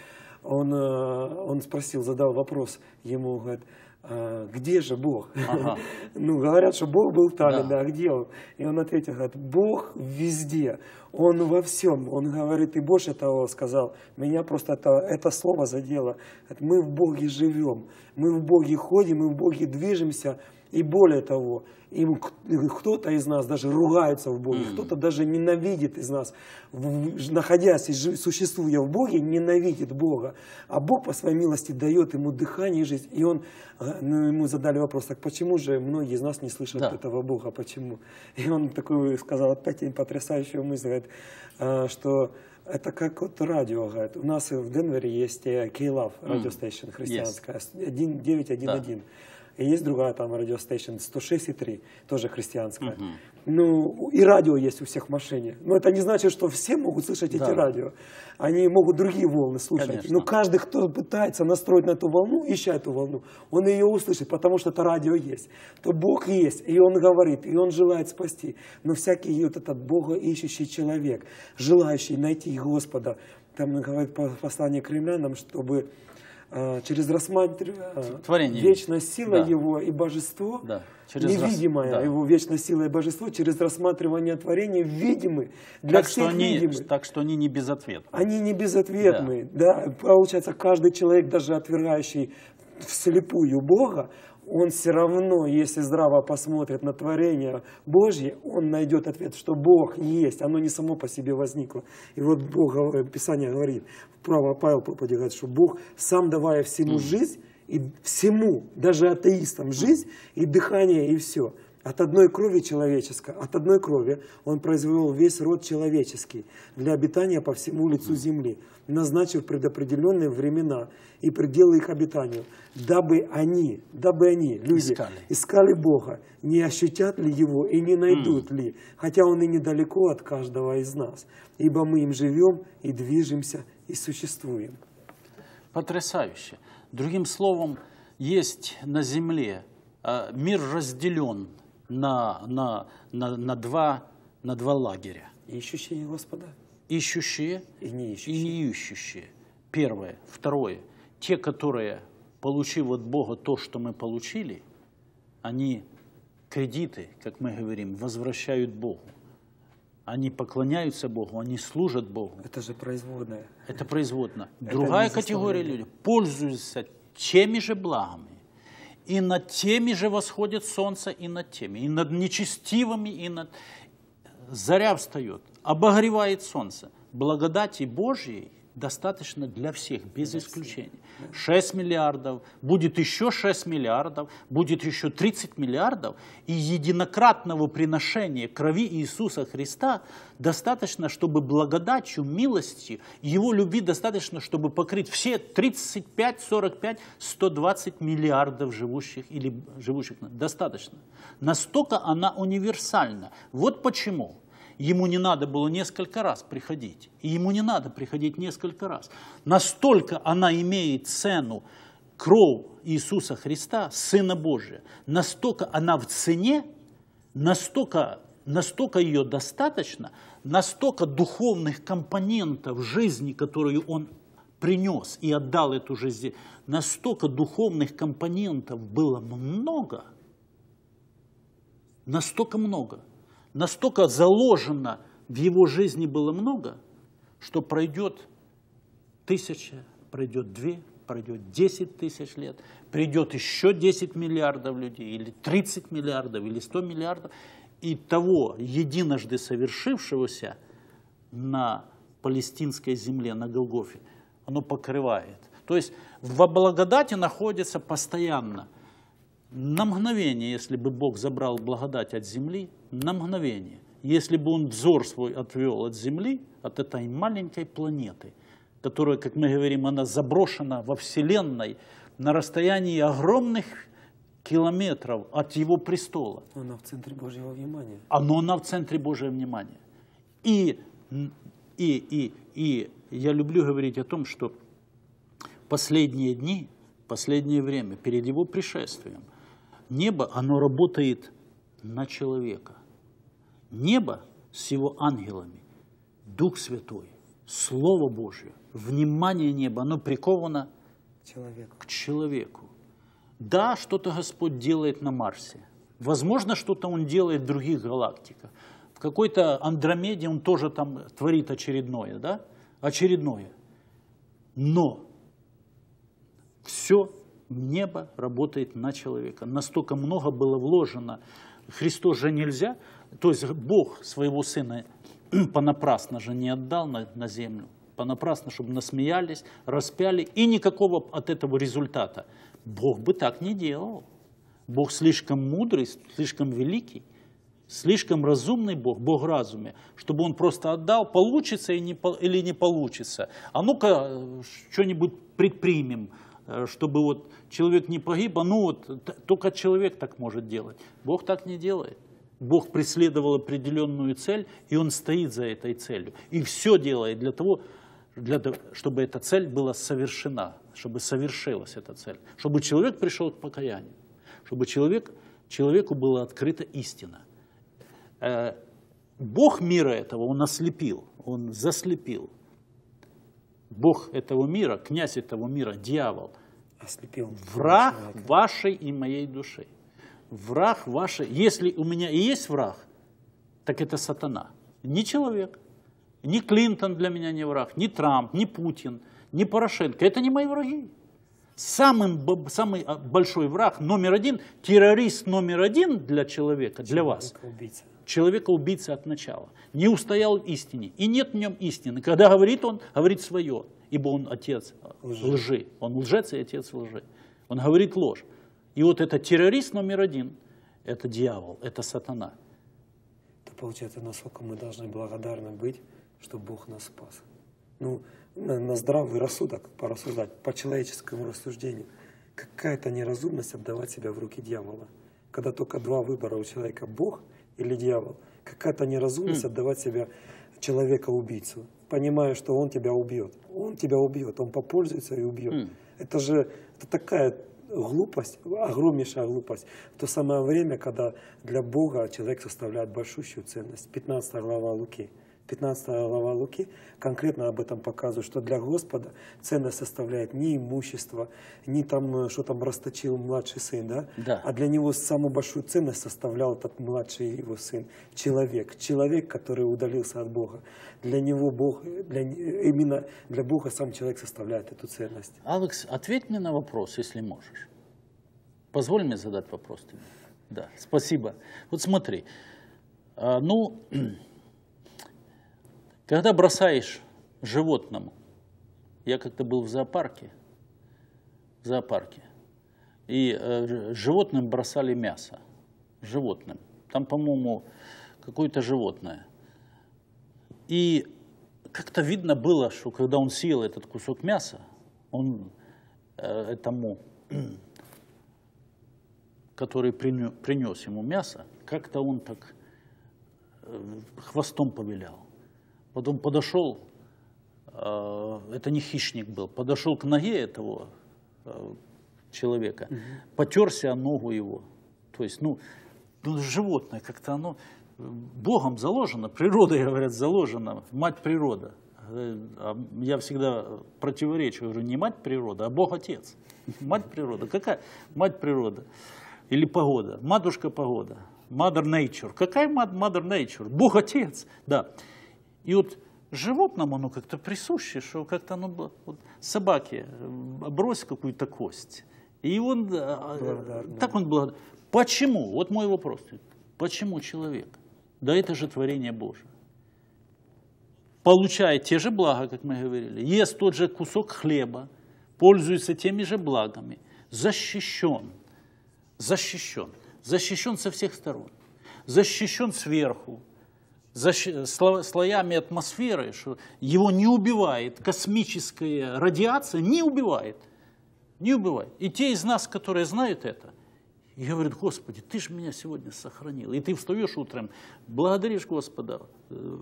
Он, э, он спросил, задал вопрос ему, говорит, «А где же Бог?
Ага.
Ну, говорят, что Бог был в Таллине,
Да.
а где он? И он ответил, говорит, Бог везде, Он во всем. Он говорит, и больше того сказал, меня просто это, это слово задело. Говорит, Мы в Боге живем, мы в Боге ходим, мы в Боге движемся, и более того, им кто-то из нас даже ругается в Боге, кто-то даже ненавидит из нас, находясь и существуя в Боге, ненавидит Бога. А Бог по своей милости дает ему дыхание и жизнь. И он, э, ну, ему задали вопрос, так почему же многие из нас не слышат
Да.
этого Бога, почему? И он такой сказал опять потрясающую мысль, говорит, э, что это как вот радио, говорит. У нас в Денвере есть э, K-Love, радиостейшн христианская, 911. И есть другая там радиостейшн 106,3, тоже христианская. Ну, и радио есть у всех в машине. Но это не значит, что все могут слышать эти
Да.
радио. Они могут другие волны слушать.
Конечно.
Но каждый, кто пытается настроить на эту волну, ища эту волну, он ее услышит, потому что это радио есть. То Бог есть, и Он говорит, и Он желает спасти. Но всякий вот этот Бога ищущий человек, желающий найти Господа, там говорит по- послание к римлянам, чтобы через рассматривание
Творение.
вечная сила
Да.
Его и божество,
Да. Через рас-
невидимое
да.
Его вечная сила и божество, через рассматривание творения видимы для
Так что,
всех
они,
видимы.
так что они не безответны.
Они не безответны. Да. Получается, каждый человек, даже отвергающий вслепую Бога, он все равно, если здраво посмотрит на творение Божье, он найдет ответ, что Бог есть, оно не само по себе возникло. И вот Бог, говорит, Писание говорит, право Павел проповеди говорит, что Бог, сам давая всему жизнь, и всему, даже атеистам, жизнь и дыхание, и все. От одной крови человеческой, от одной крови он произвел весь род человеческий для обитания по всему лицу земли, назначив предопределенные времена и пределы их обитанию, дабы они, дабы они, люди,
Искали.
искали Бога, не ощутят ли Его и не найдут ли, хотя Он и недалеко от каждого из нас, ибо мы им живем и движемся и существуем.
Потрясающе. Другим словом, есть на Земле э, мир разделен на, на, на, на, два, на два лагеря.
Ищущие Господа
Ищущие
и не
и
ищущие.
не ищущие. Первое. Второе. Те, которые, получив от Бога то, что мы получили, они кредиты, как мы говорим, возвращают Богу. Они поклоняются Богу, они служат Богу.
Это же производная.
Это производно.
Это
Другая категория людей пользуются теми же благами. И над теми же восходит солнце, и над теми. И над нечестивыми, и над... Заря встает, обогревает солнце. Благодати Божьей достаточно для всех, без исключения. 6 миллиардов, будет еще 6 миллиардов, будет еще 30 миллиардов, и единократного приношения крови Иисуса Христа достаточно, чтобы благодатью, милостью, Его любви достаточно, чтобы покрыть все 35, 45, 120 миллиардов живущих или живущих. Достаточно. Настолько она универсальна. Вот почему. Ему не надо было несколько раз приходить. И ему не надо приходить несколько раз. Настолько она имеет цену, кровь Иисуса Христа, Сына Божия, настолько она в цене, настолько, настолько ее достаточно, настолько духовных компонентов жизни, которую Он принес и отдал эту жизнь, настолько духовных компонентов было много, настолько много, настолько заложено в его жизни было много, что пройдет тысяча, пройдет две, пройдет 10 тысяч лет, придет еще 10 миллиардов людей, или 30 миллиардов, или 100 миллиардов, и того единожды совершившегося на палестинской земле, на Голгофе, оно покрывает. То есть во благодати находится постоянно. На мгновение, если бы Бог забрал благодать от земли, на мгновение, если бы Он взор свой отвел от земли, от этой маленькой планеты, которая, как мы говорим, она заброшена во Вселенной на расстоянии огромных километров от Его престола,
Она в центре Божьего внимания.
оно на в центре Божьего внимания. И, и, и, и я люблю говорить о том, что последние дни, последнее время, перед его пришествием, небо, оно работает на человека. Небо с его ангелами, Дух Святой, Слово Божье, внимание неба, оно приковано
Человек.
к человеку. Да, что-то Господь делает на Марсе. Возможно, что-то Он делает в других галактиках. В какой-то Андромеде Он тоже там творит очередное, да? Очередное. Но все небо работает на человека. Настолько много было вложено. Христос же нельзя, то есть Бог своего Сына понапрасно же не отдал на, на землю, понапрасно, чтобы насмеялись, распяли, и никакого от этого результата. Бог бы так не делал. Бог слишком мудрый, слишком великий, слишком разумный Бог, Бог разуме, чтобы Он просто отдал, получится или не получится. А ну-ка э, что-нибудь предпримем, чтобы вот человек не погиб, а ну вот только человек так может делать. Бог так не делает. Бог преследовал определенную цель, и Он стоит за этой целью. И все делает для того, для того, чтобы эта цель была совершена, чтобы совершилась эта цель, чтобы человек пришел к покаянию, чтобы человек, человеку была открыта истина. Э, Бог мира этого, Он ослепил, Он заслепил. Бог этого мира, князь этого мира, дьявол,
Ослепил
враг
человека.
вашей и моей души. Враг вашей. Если у меня и есть враг, так это сатана. Не человек. Ни Клинтон для меня не враг, ни Трамп, ни Путин, ни Порошенко. Это не мои враги. Самым, самый а, большой враг номер один, террорист номер один для человека, для вас,
Убийца.
Человека-убийца от начала. Не устоял в истине. И нет в нем истины. Когда говорит он, говорит свое. Ибо он отец
Лжи.
лжи. Он лжец и отец лжи. Он говорит ложь. И вот это террорист номер один. это дьявол, это сатана.
То получается, насколько мы должны благодарны быть, что Бог нас спас. Ну, на, на здравый рассудок порассуждать, по человеческому рассуждению. Какая-то неразумность отдавать себя в руки дьявола. Когда только два выбора у человека, Бог или дьявол. Какая-то неразумность отдавать себя человека-убийцу, понимая, что он тебя убьет. Он тебя убьет, он попользуется и убьет. Это же это такая глупость, огромнейшая глупость. В то самое время, когда для Бога человек составляет большущую ценность. 15 глава Луки. 15 глава Луки конкретно об этом показывает, что для Господа ценность составляет не имущество, не там, э, что там расточил младший сын, да?
Да.
а для него самую большую ценность составлял этот младший его сын. Человек. Человек, который удалился от Бога. Для него Бог, для, именно для Бога сам человек составляет эту ценность.
Алекс, ответь мне на вопрос, если можешь. Позволь мне задать вопрос тебе. Да, спасибо. Вот смотри, а, ну, когда бросаешь животному, я как-то был в зоопарке, в зоопарке, и э, животным бросали мясо, животным. Там, по-моему, какое-то животное. И как-то видно было, что когда он съел этот кусок мяса, он э, этому, который принес ему мясо, как-то он так э, хвостом повилял. Потом подошел, э, это не хищник был, подошел к ноге этого э, человека, потерся о ногу его. То есть, ну, ну, животное как-то оно Богом заложено, природой, говорят, заложено, мать природа. А Я всегда противоречу, говорю, не мать природа, а Бог Отец. Мать природа. Какая мать природа? Или погода? Матушка погода. Mother Nature. Какая Mother Nature? Бог Отец. Да. И вот животному оно как-то присуще, что как-то оно вот собаке э, брось какую-то кость. И он э,
Благодарный.
так он благодарен. Почему? Вот мой вопрос. Почему человек? Да это же творение Божие. Получает те же блага, как мы говорили, ест тот же кусок хлеба, пользуется теми же благами, защищен, защищен, защищен со всех сторон, защищен сверху, сло- слоями атмосферы, что его не убивает космическая радиация, не убивает, не убивает. И те из нас, которые знают это, и говорят, Господи, ты же меня сегодня сохранил. И ты встаешь утром, благодаришь Господа, э,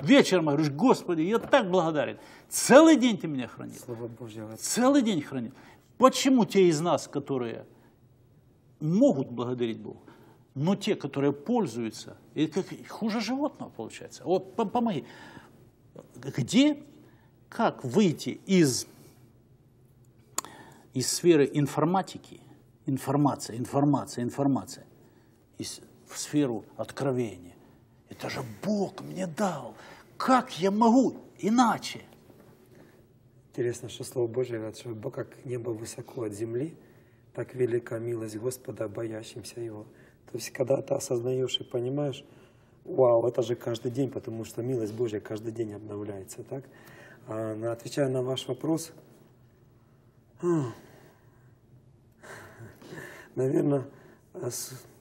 вечером говоришь, Господи, я так благодарен. Целый день ты меня хранил.
Слово Божье. вот
Целый день хранил. Почему те из нас, которые могут благодарить Бога, но те, которые пользуются, и как хуже животного получается. Вот по- помоги. Где, как выйти из, из сферы информатики, информация, информация, информация, из, в сферу откровения? Это же Бог мне дал. Как я могу иначе?
Интересно, что Слово Божье говорит, что Бог как небо высоко от земли, так велика милость Господа, боящимся Его. То есть, когда ты осознаешь и понимаешь, вау, это же каждый день, потому что милость Божья каждый день обновляется, так? А, отвечая на ваш вопрос, наверное,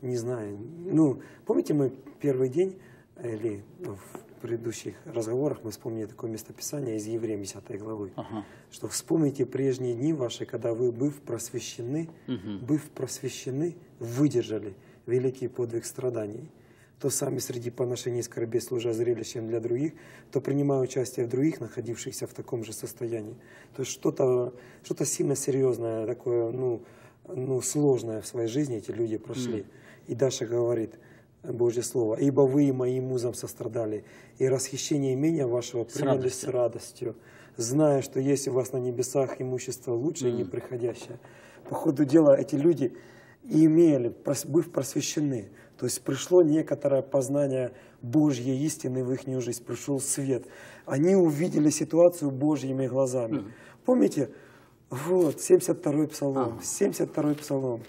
не знаю, ну, помните, мы первый день, или в предыдущих разговорах мы вспомнили такое местописание из Еврея 10 главы,
Ага.
что вспомните прежние дни ваши, когда вы, быв просвещены, быв просвещены, выдержали великий подвиг страданий, то сами среди поношений и скорбей служа зрелищем для других, то принимая участие в других, находившихся в таком же состоянии. То есть что-то что сильно серьезное, такое, ну, ну, сложное в своей жизни эти люди прошли. И дальше говорит Божье Слово, «Ибо вы моим музам сострадали, и расхищение имения вашего приняли с
радостью.
радостью, зная, что есть у вас на небесах имущество лучшее и неприходящее». По ходу дела эти люди и имели, быв просвещены, то есть пришло некоторое познание Божьей истины в их жизнь, пришел свет. Они увидели ситуацию Божьими глазами. Помните, вот, 72-й псалом, 72-й псалом,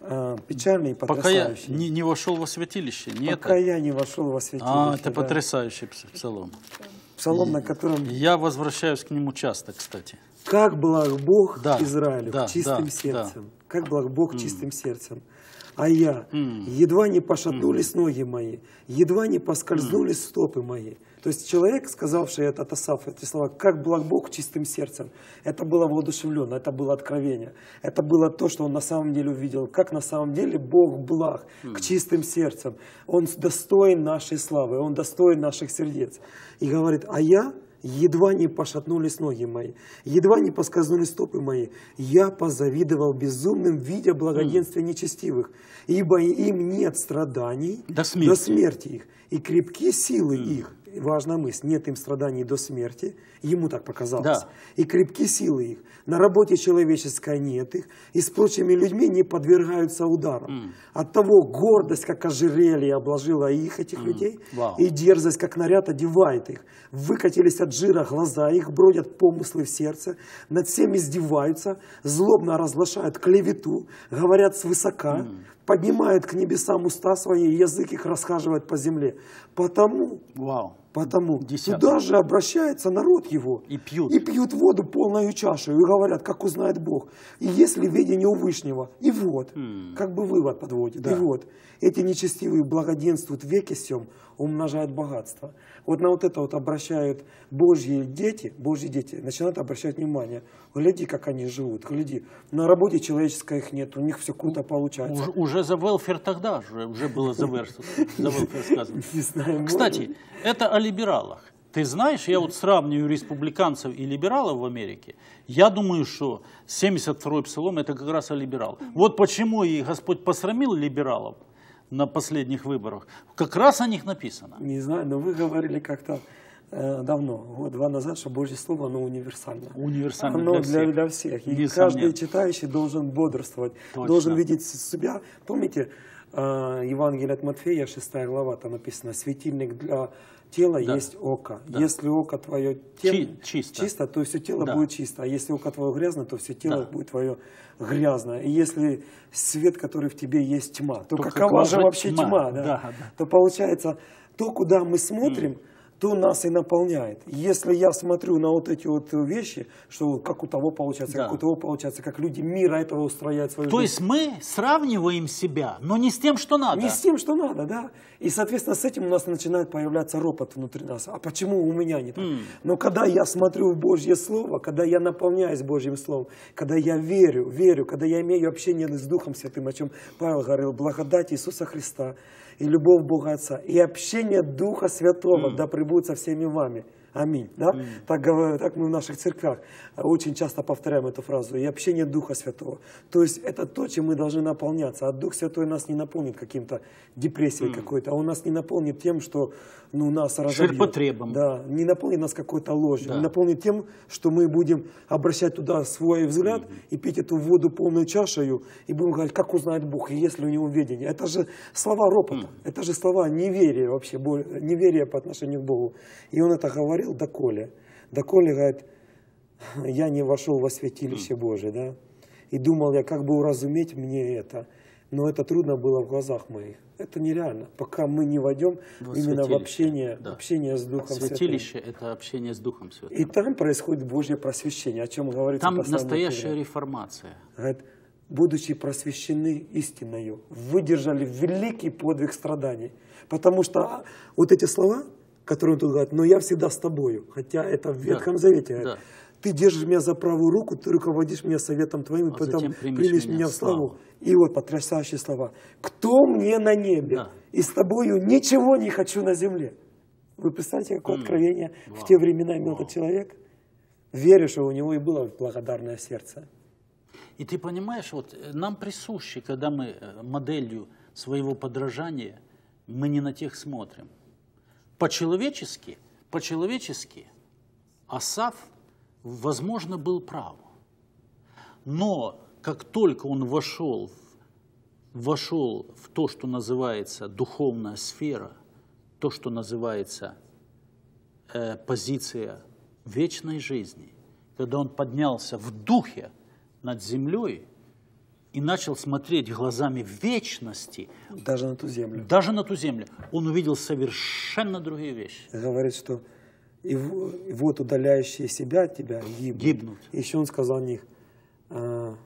А, печальный и
Пока я
потрясающий.
не, не вошел во святилище, не
Пока
это?
я не вошел во святилище.
А, это
да.
потрясающий пс- псалом.
Псалом, на котором
Я возвращаюсь к нему часто, кстати.
Как благ Бог
Да,
Израилю
да,
чистым
да,
сердцем. как благ Бог чистым сердцем. А я, едва не пошатнулись ноги мои, едва не поскользнулись стопы мои. То есть человек, сказавший это, от Асаф, эти слова, как благ Бог чистым сердцем, это было воодушевленно, это было откровение. Это было то, что он на самом деле увидел, как на самом деле Бог благ к чистым сердцем. Он достоин нашей славы, Он достоин наших сердец. И говорит, а я едва не пошатнулись ноги мои, едва не поскользнулись стопы мои. Я позавидовал безумным, видя благоденствие нечестивых, ибо им нет страданий
До смерти.
до смерти их, и крепки силы их. Важная мысль, нет им страданий до смерти, ему так показалось.
Да.
И крепки силы их. На работе человеческой нет их, и с прочими людьми не подвергаются ударам. От того гордость, как ожерелье, обложила их, этих людей,
Вау.
и дерзость, как наряд, одевает их. Выкатились от жира глаза их, бродят помыслы в сердце, над всем издеваются, злобно разглашают клевету, говорят свысока, поднимают к небесам уста свои, язык их расхаживает по земле. Потому
Вау.
Потому
Десятый.
туда же обращается народ его.
И пьют.
И пьют воду полную чашу. И говорят, как узнает Бог. И если видение у Вышнего. И вот. Как бы вывод подводит.
Да.
И вот. Эти нечестивые благоденствуют в веке сем, умножают богатство. Вот на вот это вот обращают Божьи дети, Божьи дети, начинают обращать внимание. Гляди, как они живут, гляди. На работе человеческой их нет, у них все круто получается.
Уже, уже за welfare тогда же, уже было за, welfare сказано.
Не знаю, может
Кстати, это о либералах. Ты знаешь, я вот сравниваю республиканцев и либералов в Америке. Я думаю, что 72-й псалом это как раз о либералах. Вот почему и Господь посрамил либералов на последних выборах. Как раз о них написано.
Не знаю, но вы говорили как-то э, давно, год-два назад, что Божье Слово, оно универсально.
Универсально
Оно
для
для,
всех.
для всех. И
Несомненно.
каждый читающий должен бодрствовать,
Точно.
должен видеть себя. Помните, э, Евангелие от Матфея, 6 глава, там написано, светильник для тела
Да.
есть око.
Да.
Если око твое тело
Чи- чисто.
чисто, то все тело
Да.
будет чисто. А если око твое грязно, то все тело
Да.
будет твое грязное. И если свет, который в тебе есть тьма, то,
То
какова
какова
же вообще
тьма?
тьма? да?
Да, да.
то получается, то, куда мы смотрим, то нас и наполняет. Если я смотрю на вот эти вот вещи, что как у того получается,
Да.
как у того получается, как люди мира этого устрояют свою
То
жизнь.
есть мы сравниваем себя, но не с тем, что надо.
Не с тем, что надо, да. И, соответственно, с этим у нас начинает появляться ропот внутри нас. А почему у меня не так? Но когда я смотрю в Божье Слово, когда я наполняюсь Божьим Словом, когда я верю, верю, когда я имею общение с Духом Святым, о чем Павел говорил, благодать Иисуса Христа и любовь Бога Отца, и общение Духа Святого, да пребудет со всеми вами. Аминь. Да? Так, говорю- так мы в наших церквях очень часто повторяем эту фразу. И общение Духа Святого. То есть это то, чем мы должны наполняться. А Дух Святой нас не наполнит каким-то депрессией какой-то, а Он нас не наполнит тем, что ну, нас разобьет.
Ширпотребом.
Да, не наполнит нас какой-то ложью,
Да.
не наполнит тем, что мы будем обращать туда свой взгляд и пить эту воду полной чашею, и будем говорить, как узнает Бог, и есть ли у него видение. Это же слова ропота, это же слова неверия вообще, неверия по отношению к Богу. И он это говорил доколе. Доколе, говорит, я не вошел во святилище Божие, да, и думал я, как бы уразуметь мне это. Но это трудно было в глазах моих. Это нереально, пока мы не войдем
Во
именно в
святилище,
общение,
да.
общение с Духом Святым.
Святилище – это общение с Духом Святым.
И там происходит Божье просвещение, о чем говорится
Там настоящая
евреям.
реформация.
Говорит, будучи просвещены истиною, выдержали великий подвиг страданий. Потому что вот эти слова, которые он тут говорит, но я всегда с тобою, хотя это в Ветхом Завете. говорит,
Да.
Ты держишь меня за правую руку, ты руководишь меня советом твоим, и
А
потом
затем примешь
примешь
меня в
славу. И вот потрясающие слова. Кто мне на небе?
Да.
И с тобою ничего не хочу на земле. Вы представляете, какое откровение в те времена имел этот человек? Верю, что у него и было благодарное сердце.
И ты понимаешь, вот э, нам присуще, когда мы э, моделью своего подражания, мы не на тех смотрим. По-человечески, по-человечески Асав, возможно, был прав. Но как только он вошел, вошел в то, что называется духовная сфера, то, что называется э, позиция вечной жизни, когда он поднялся в духе над землей и начал смотреть глазами вечности,
Даже на ту землю.
даже на ту землю, он увидел совершенно другие вещи.
Говорит, что и, и вот удаляющие себя от тебя гибнут.
Гибнут.
Еще он сказал о них, а,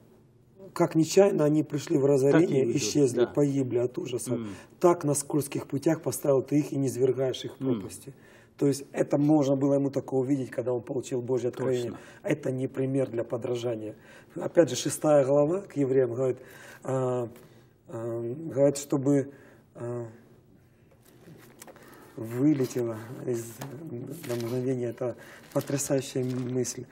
как нечаянно они пришли в разорение,
ведут,
исчезли,
да.
погибли от ужаса. Так на скользких путях поставил ты их и не свергаешь их в пропасти. То есть это можно было ему такое увидеть, когда он получил Божье откровение.
Точно.
Это не пример для подражания. Опять же, шестая глава к евреям говорит, а, а, говорит, чтобы а, вылетела из на мгновение эта потрясающая мысль.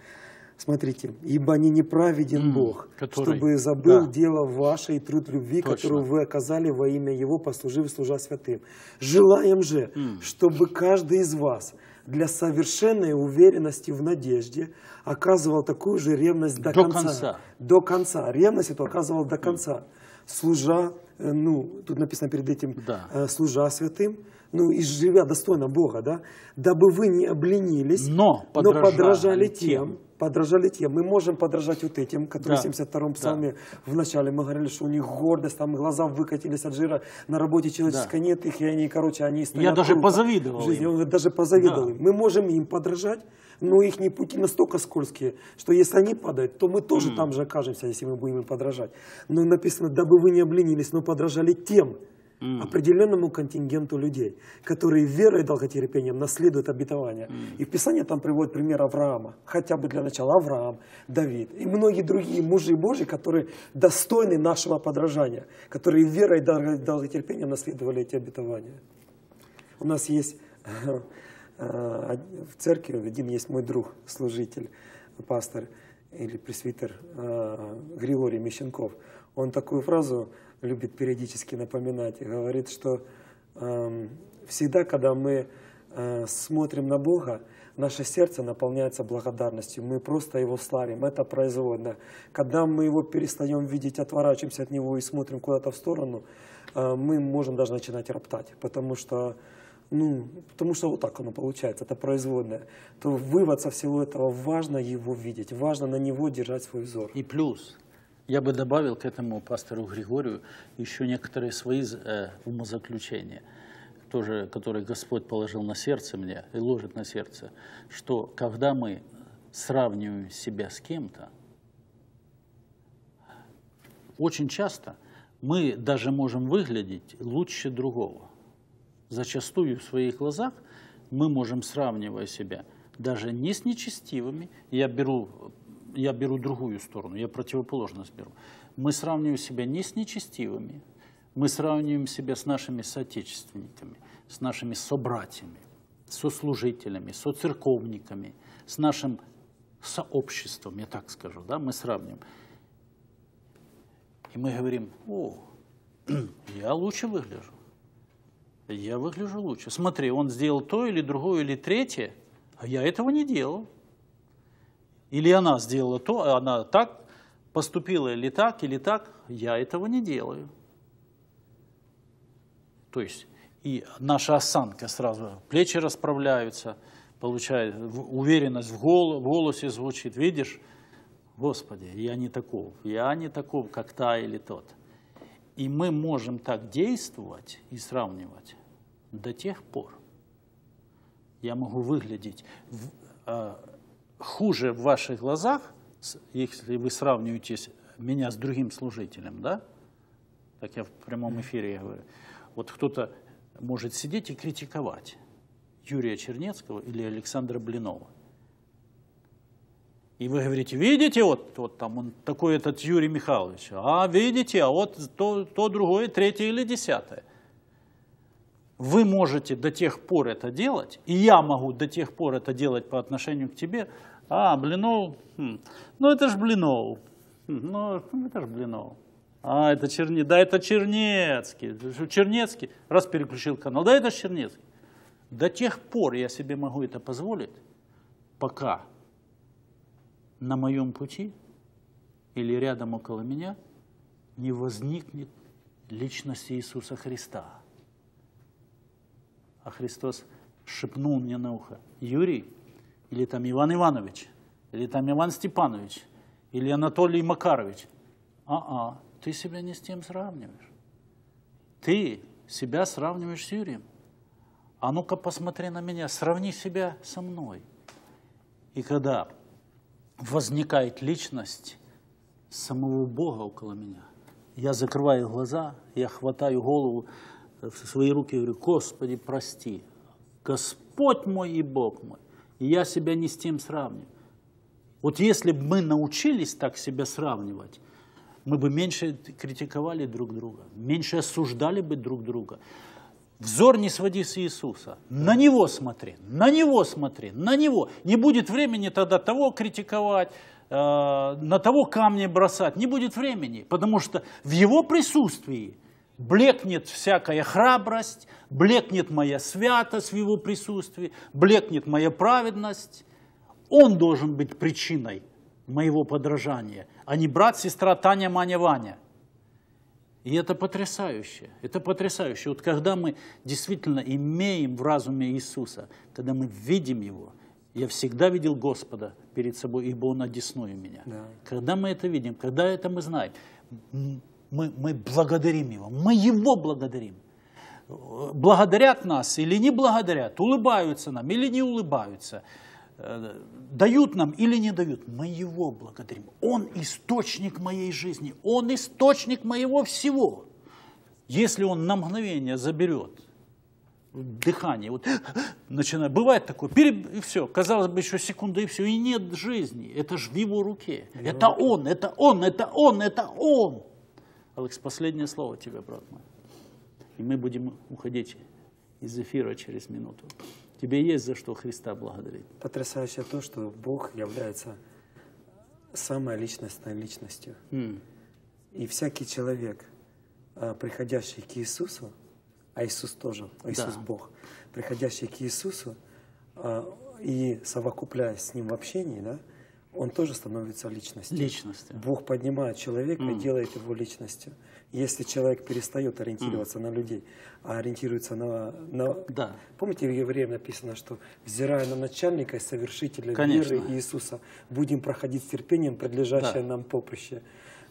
Смотрите, ибо не неправеден
М,
Бог,
который-
чтобы забыл
да.
дело ваше и труд любви,
Точно.
которую вы оказали во имя Его, послужив и служа святым. Желаем же, чтобы каждый из вас для совершенной уверенности в надежде оказывал такую же ревность до,
До конца.
До конца. Ревность эту оказывал до конца. Служа, э, ну, тут написано перед этим,
Да.
э, служа святым, ну и живя достойно Бога, да, дабы вы не обленились,
Но подражали
подражали
тем.
тем, подражали тем. Мы можем подражать вот этим, которые
Да.
в 72-м
Да.
псалме в начале мы говорили, что у них гордость, там глаза выкатились от жира, на работе человеческой нет их, и они, короче, они стоят
даже
круто
позавидовал
жизни.
им.
Он даже позавидовал
Да.
им. Мы можем им подражать, но их пути настолько скользкие, что если они падают, то мы тоже там же окажемся, если мы будем им подражать. Но написано, дабы вы не обленились, но подражали тем, определенному контингенту людей, которые верой и долготерпением наследуют обетование. И в Писании там приводит пример Авраама, хотя бы для начала Авраам, Давид и многие другие мужи Божьи, которые достойны нашего подражания, которые верой и долго- долготерпением наследовали эти обетования. У нас есть э, э, в церкви один есть мой друг, служитель, пастор или пресвитер э, Григорий Мещенков. Он такую фразу любит периодически напоминать говорит, что эм, всегда, когда мы э, смотрим на Бога, наше сердце наполняется благодарностью. Мы просто Его славим. Это производно. Когда мы Его перестаем видеть, отворачиваемся от Него и смотрим куда-то в сторону, э, мы можем даже начинать роптать, потому что ну, потому что вот так оно получается, это производное. То вывод со всего этого, важно его видеть, важно на него держать свой взор.
И плюс, я бы добавил к этому пастору Григорию еще некоторые свои э, умозаключения, тоже, которые Господь положил на сердце мне и ложит на сердце, что когда мы сравниваем себя с кем-то, очень часто мы даже можем выглядеть лучше другого. Зачастую в своих глазах мы можем, сравнивая себя, даже не с нечестивыми, я беру, я беру другую сторону, я противоположность беру. Мы сравниваем себя не с нечестивыми, мы сравниваем себя с нашими соотечественниками, с нашими собратьями, сослужителями, соцерковниками, с нашим сообществом, я так скажу, да, мы сравниваем. И мы говорим, о, я лучше выгляжу. Я выгляжу лучше. Смотри, он сделал то или другое или третье, а я этого не делал. Или она сделала то, а она так поступила или так, или так, я этого не делаю. То есть и наша осанка сразу, плечи расправляются, получает уверенность в, гол- в голосе звучит. Видишь, Господи, я не таков, я не таков, как та или тот. И мы можем так действовать и сравнивать до тех пор. Я могу выглядеть а, хуже в ваших глазах, если вы сравниваете меня с другим служителем, да? Так я в прямом эфире говорю. Вот кто-то может сидеть и критиковать Юрия Чернецкого или Александра Блинова. И вы говорите, видите, вот, вот там он такой этот Юрий Михайлович, а видите, а вот то, то другое, третье или десятое. Вы можете до тех пор это делать, и я могу до тех пор это делать по отношению к тебе. А, Блинов, хм, ну это ж Блинов, Хм, ну это ж Блинов. А, это Черне, да это Чернецкий, Чернецкий, раз переключил канал, да это Чернецкий. До тех пор я себе могу это позволить, пока на моем пути или рядом около меня не возникнет личность Иисуса Христа. А Христос шепнул мне на ухо, Юрий, или там Иван Иванович, или там Иван Степанович, или Анатолий Макарович. А-а, ты себя не с тем сравниваешь. Ты себя сравниваешь с Юрием. А ну-ка посмотри на меня, сравни себя со мной. И когда возникает личность самого Бога около меня. Я закрываю глаза, я хватаю голову в свои руки и говорю, Господи, прости, Господь мой и Бог мой. И я себя не с тем сравниваю. Вот если бы мы научились так себя сравнивать, мы бы меньше критиковали друг друга, меньше осуждали бы друг друга. Взор не своди с Иисуса. На Него смотри, на Него смотри, на Него. Не будет времени тогда того критиковать, э, на того камни бросать. Не будет времени, потому что в Его присутствии блекнет всякая храбрость, блекнет моя святость в Его присутствии, блекнет моя праведность. Он должен быть причиной моего подражания, а не брат, сестра Таня, Маня, Ваня. И это потрясающе, это потрясающе. Вот когда мы действительно имеем в разуме Иисуса, когда мы видим Его, я всегда видел Господа перед собой, ибо Он одесную меня.
Да.
Когда мы это видим, когда это мы знаем, мы, мы благодарим Его, мы Его благодарим. Благодарят нас или не благодарят, улыбаются нам или не улыбаются, э, дают нам или не дают, мы Его благодарим. Он источник моей жизни, Он источник моего всего. Если Он на мгновение заберет дыхание, вот начинает, бывает такое, переб... и все, казалось бы, еще секунда и все, и нет жизни, это же в Его руке, это Он, это Он, это Он, это Он. Алекс, последнее слово тебе, брат мой. И мы будем уходить из эфира через минуту. Тебе есть за что Христа благодарить.
Потрясающе то, что Бог является самой личностной личностью.
М.
И всякий человек, а, приходящий к Иисусу, а Иисус тоже, Иисус
Да.
Бог, приходящий к Иисусу а, и совокупляясь с Ним в общении, да, он тоже становится личностью.
Личностью.
Бог поднимает человека и делает его личностью. Если человек перестает ориентироваться на людей, а ориентируется на, на...
Да.
Помните, в Евреям написано, что взирая на начальника и совершителя
Конечно.
веры Иисуса, будем проходить с терпением предлежащее
Да.
нам поприще.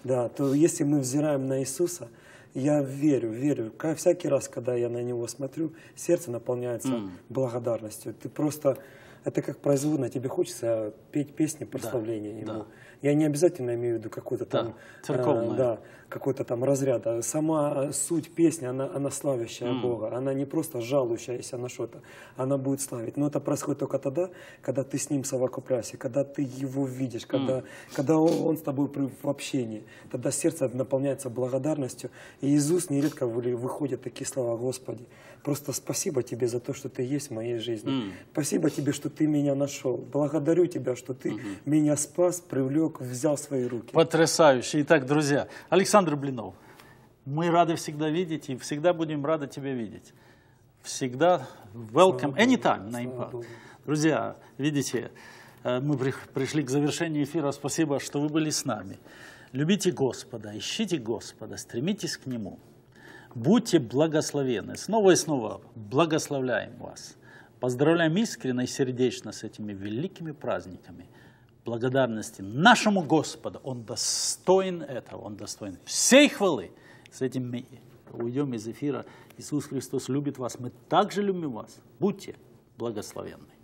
Да, то если мы взираем на Иисуса, я верю, верю. Всякий раз, когда я на Него смотрю, сердце наполняется благодарностью. Ты просто, это как производно, тебе хочется петь песни прославления
да.
Ему. Я не обязательно имею в виду какой-то
Да,
там,
церковное.
а, да, какой-то там разряд. А Сама суть песни, она, она славящая Бога. Она не просто жалующаяся на что-то. Она будет славить. Но это происходит только тогда, когда ты с Ним совокупляешься, когда ты Его видишь, когда, когда он, он с тобой в общении. Тогда сердце наполняется благодарностью. И из уст нередко вы- выходят такие слова, Господи, просто спасибо Тебе за то, что Ты есть в моей жизни. Спасибо Тебе, что Ты меня нашел. Благодарю Тебя, что Ты меня спас, привлек, взял в свои руки.
Потрясающе. Итак, друзья, Александр Блинов, мы рады всегда видеть и всегда будем рады тебя видеть. Всегда welcome, anytime на Impact. Друзья, видите, э, мы при- пришли к завершению эфира. Спасибо, что вы были с нами. Любите Господа, ищите Господа, стремитесь к Нему. Будьте благословенны. Снова и снова благословляем вас. Поздравляем искренне и сердечно с этими великими праздниками. Благодарности нашему Господу. Он достоин этого, Он достоин всей хвалы. С этим мы уйдем из эфира. Иисус Христос любит вас, мы также любим вас. Будьте благословенны.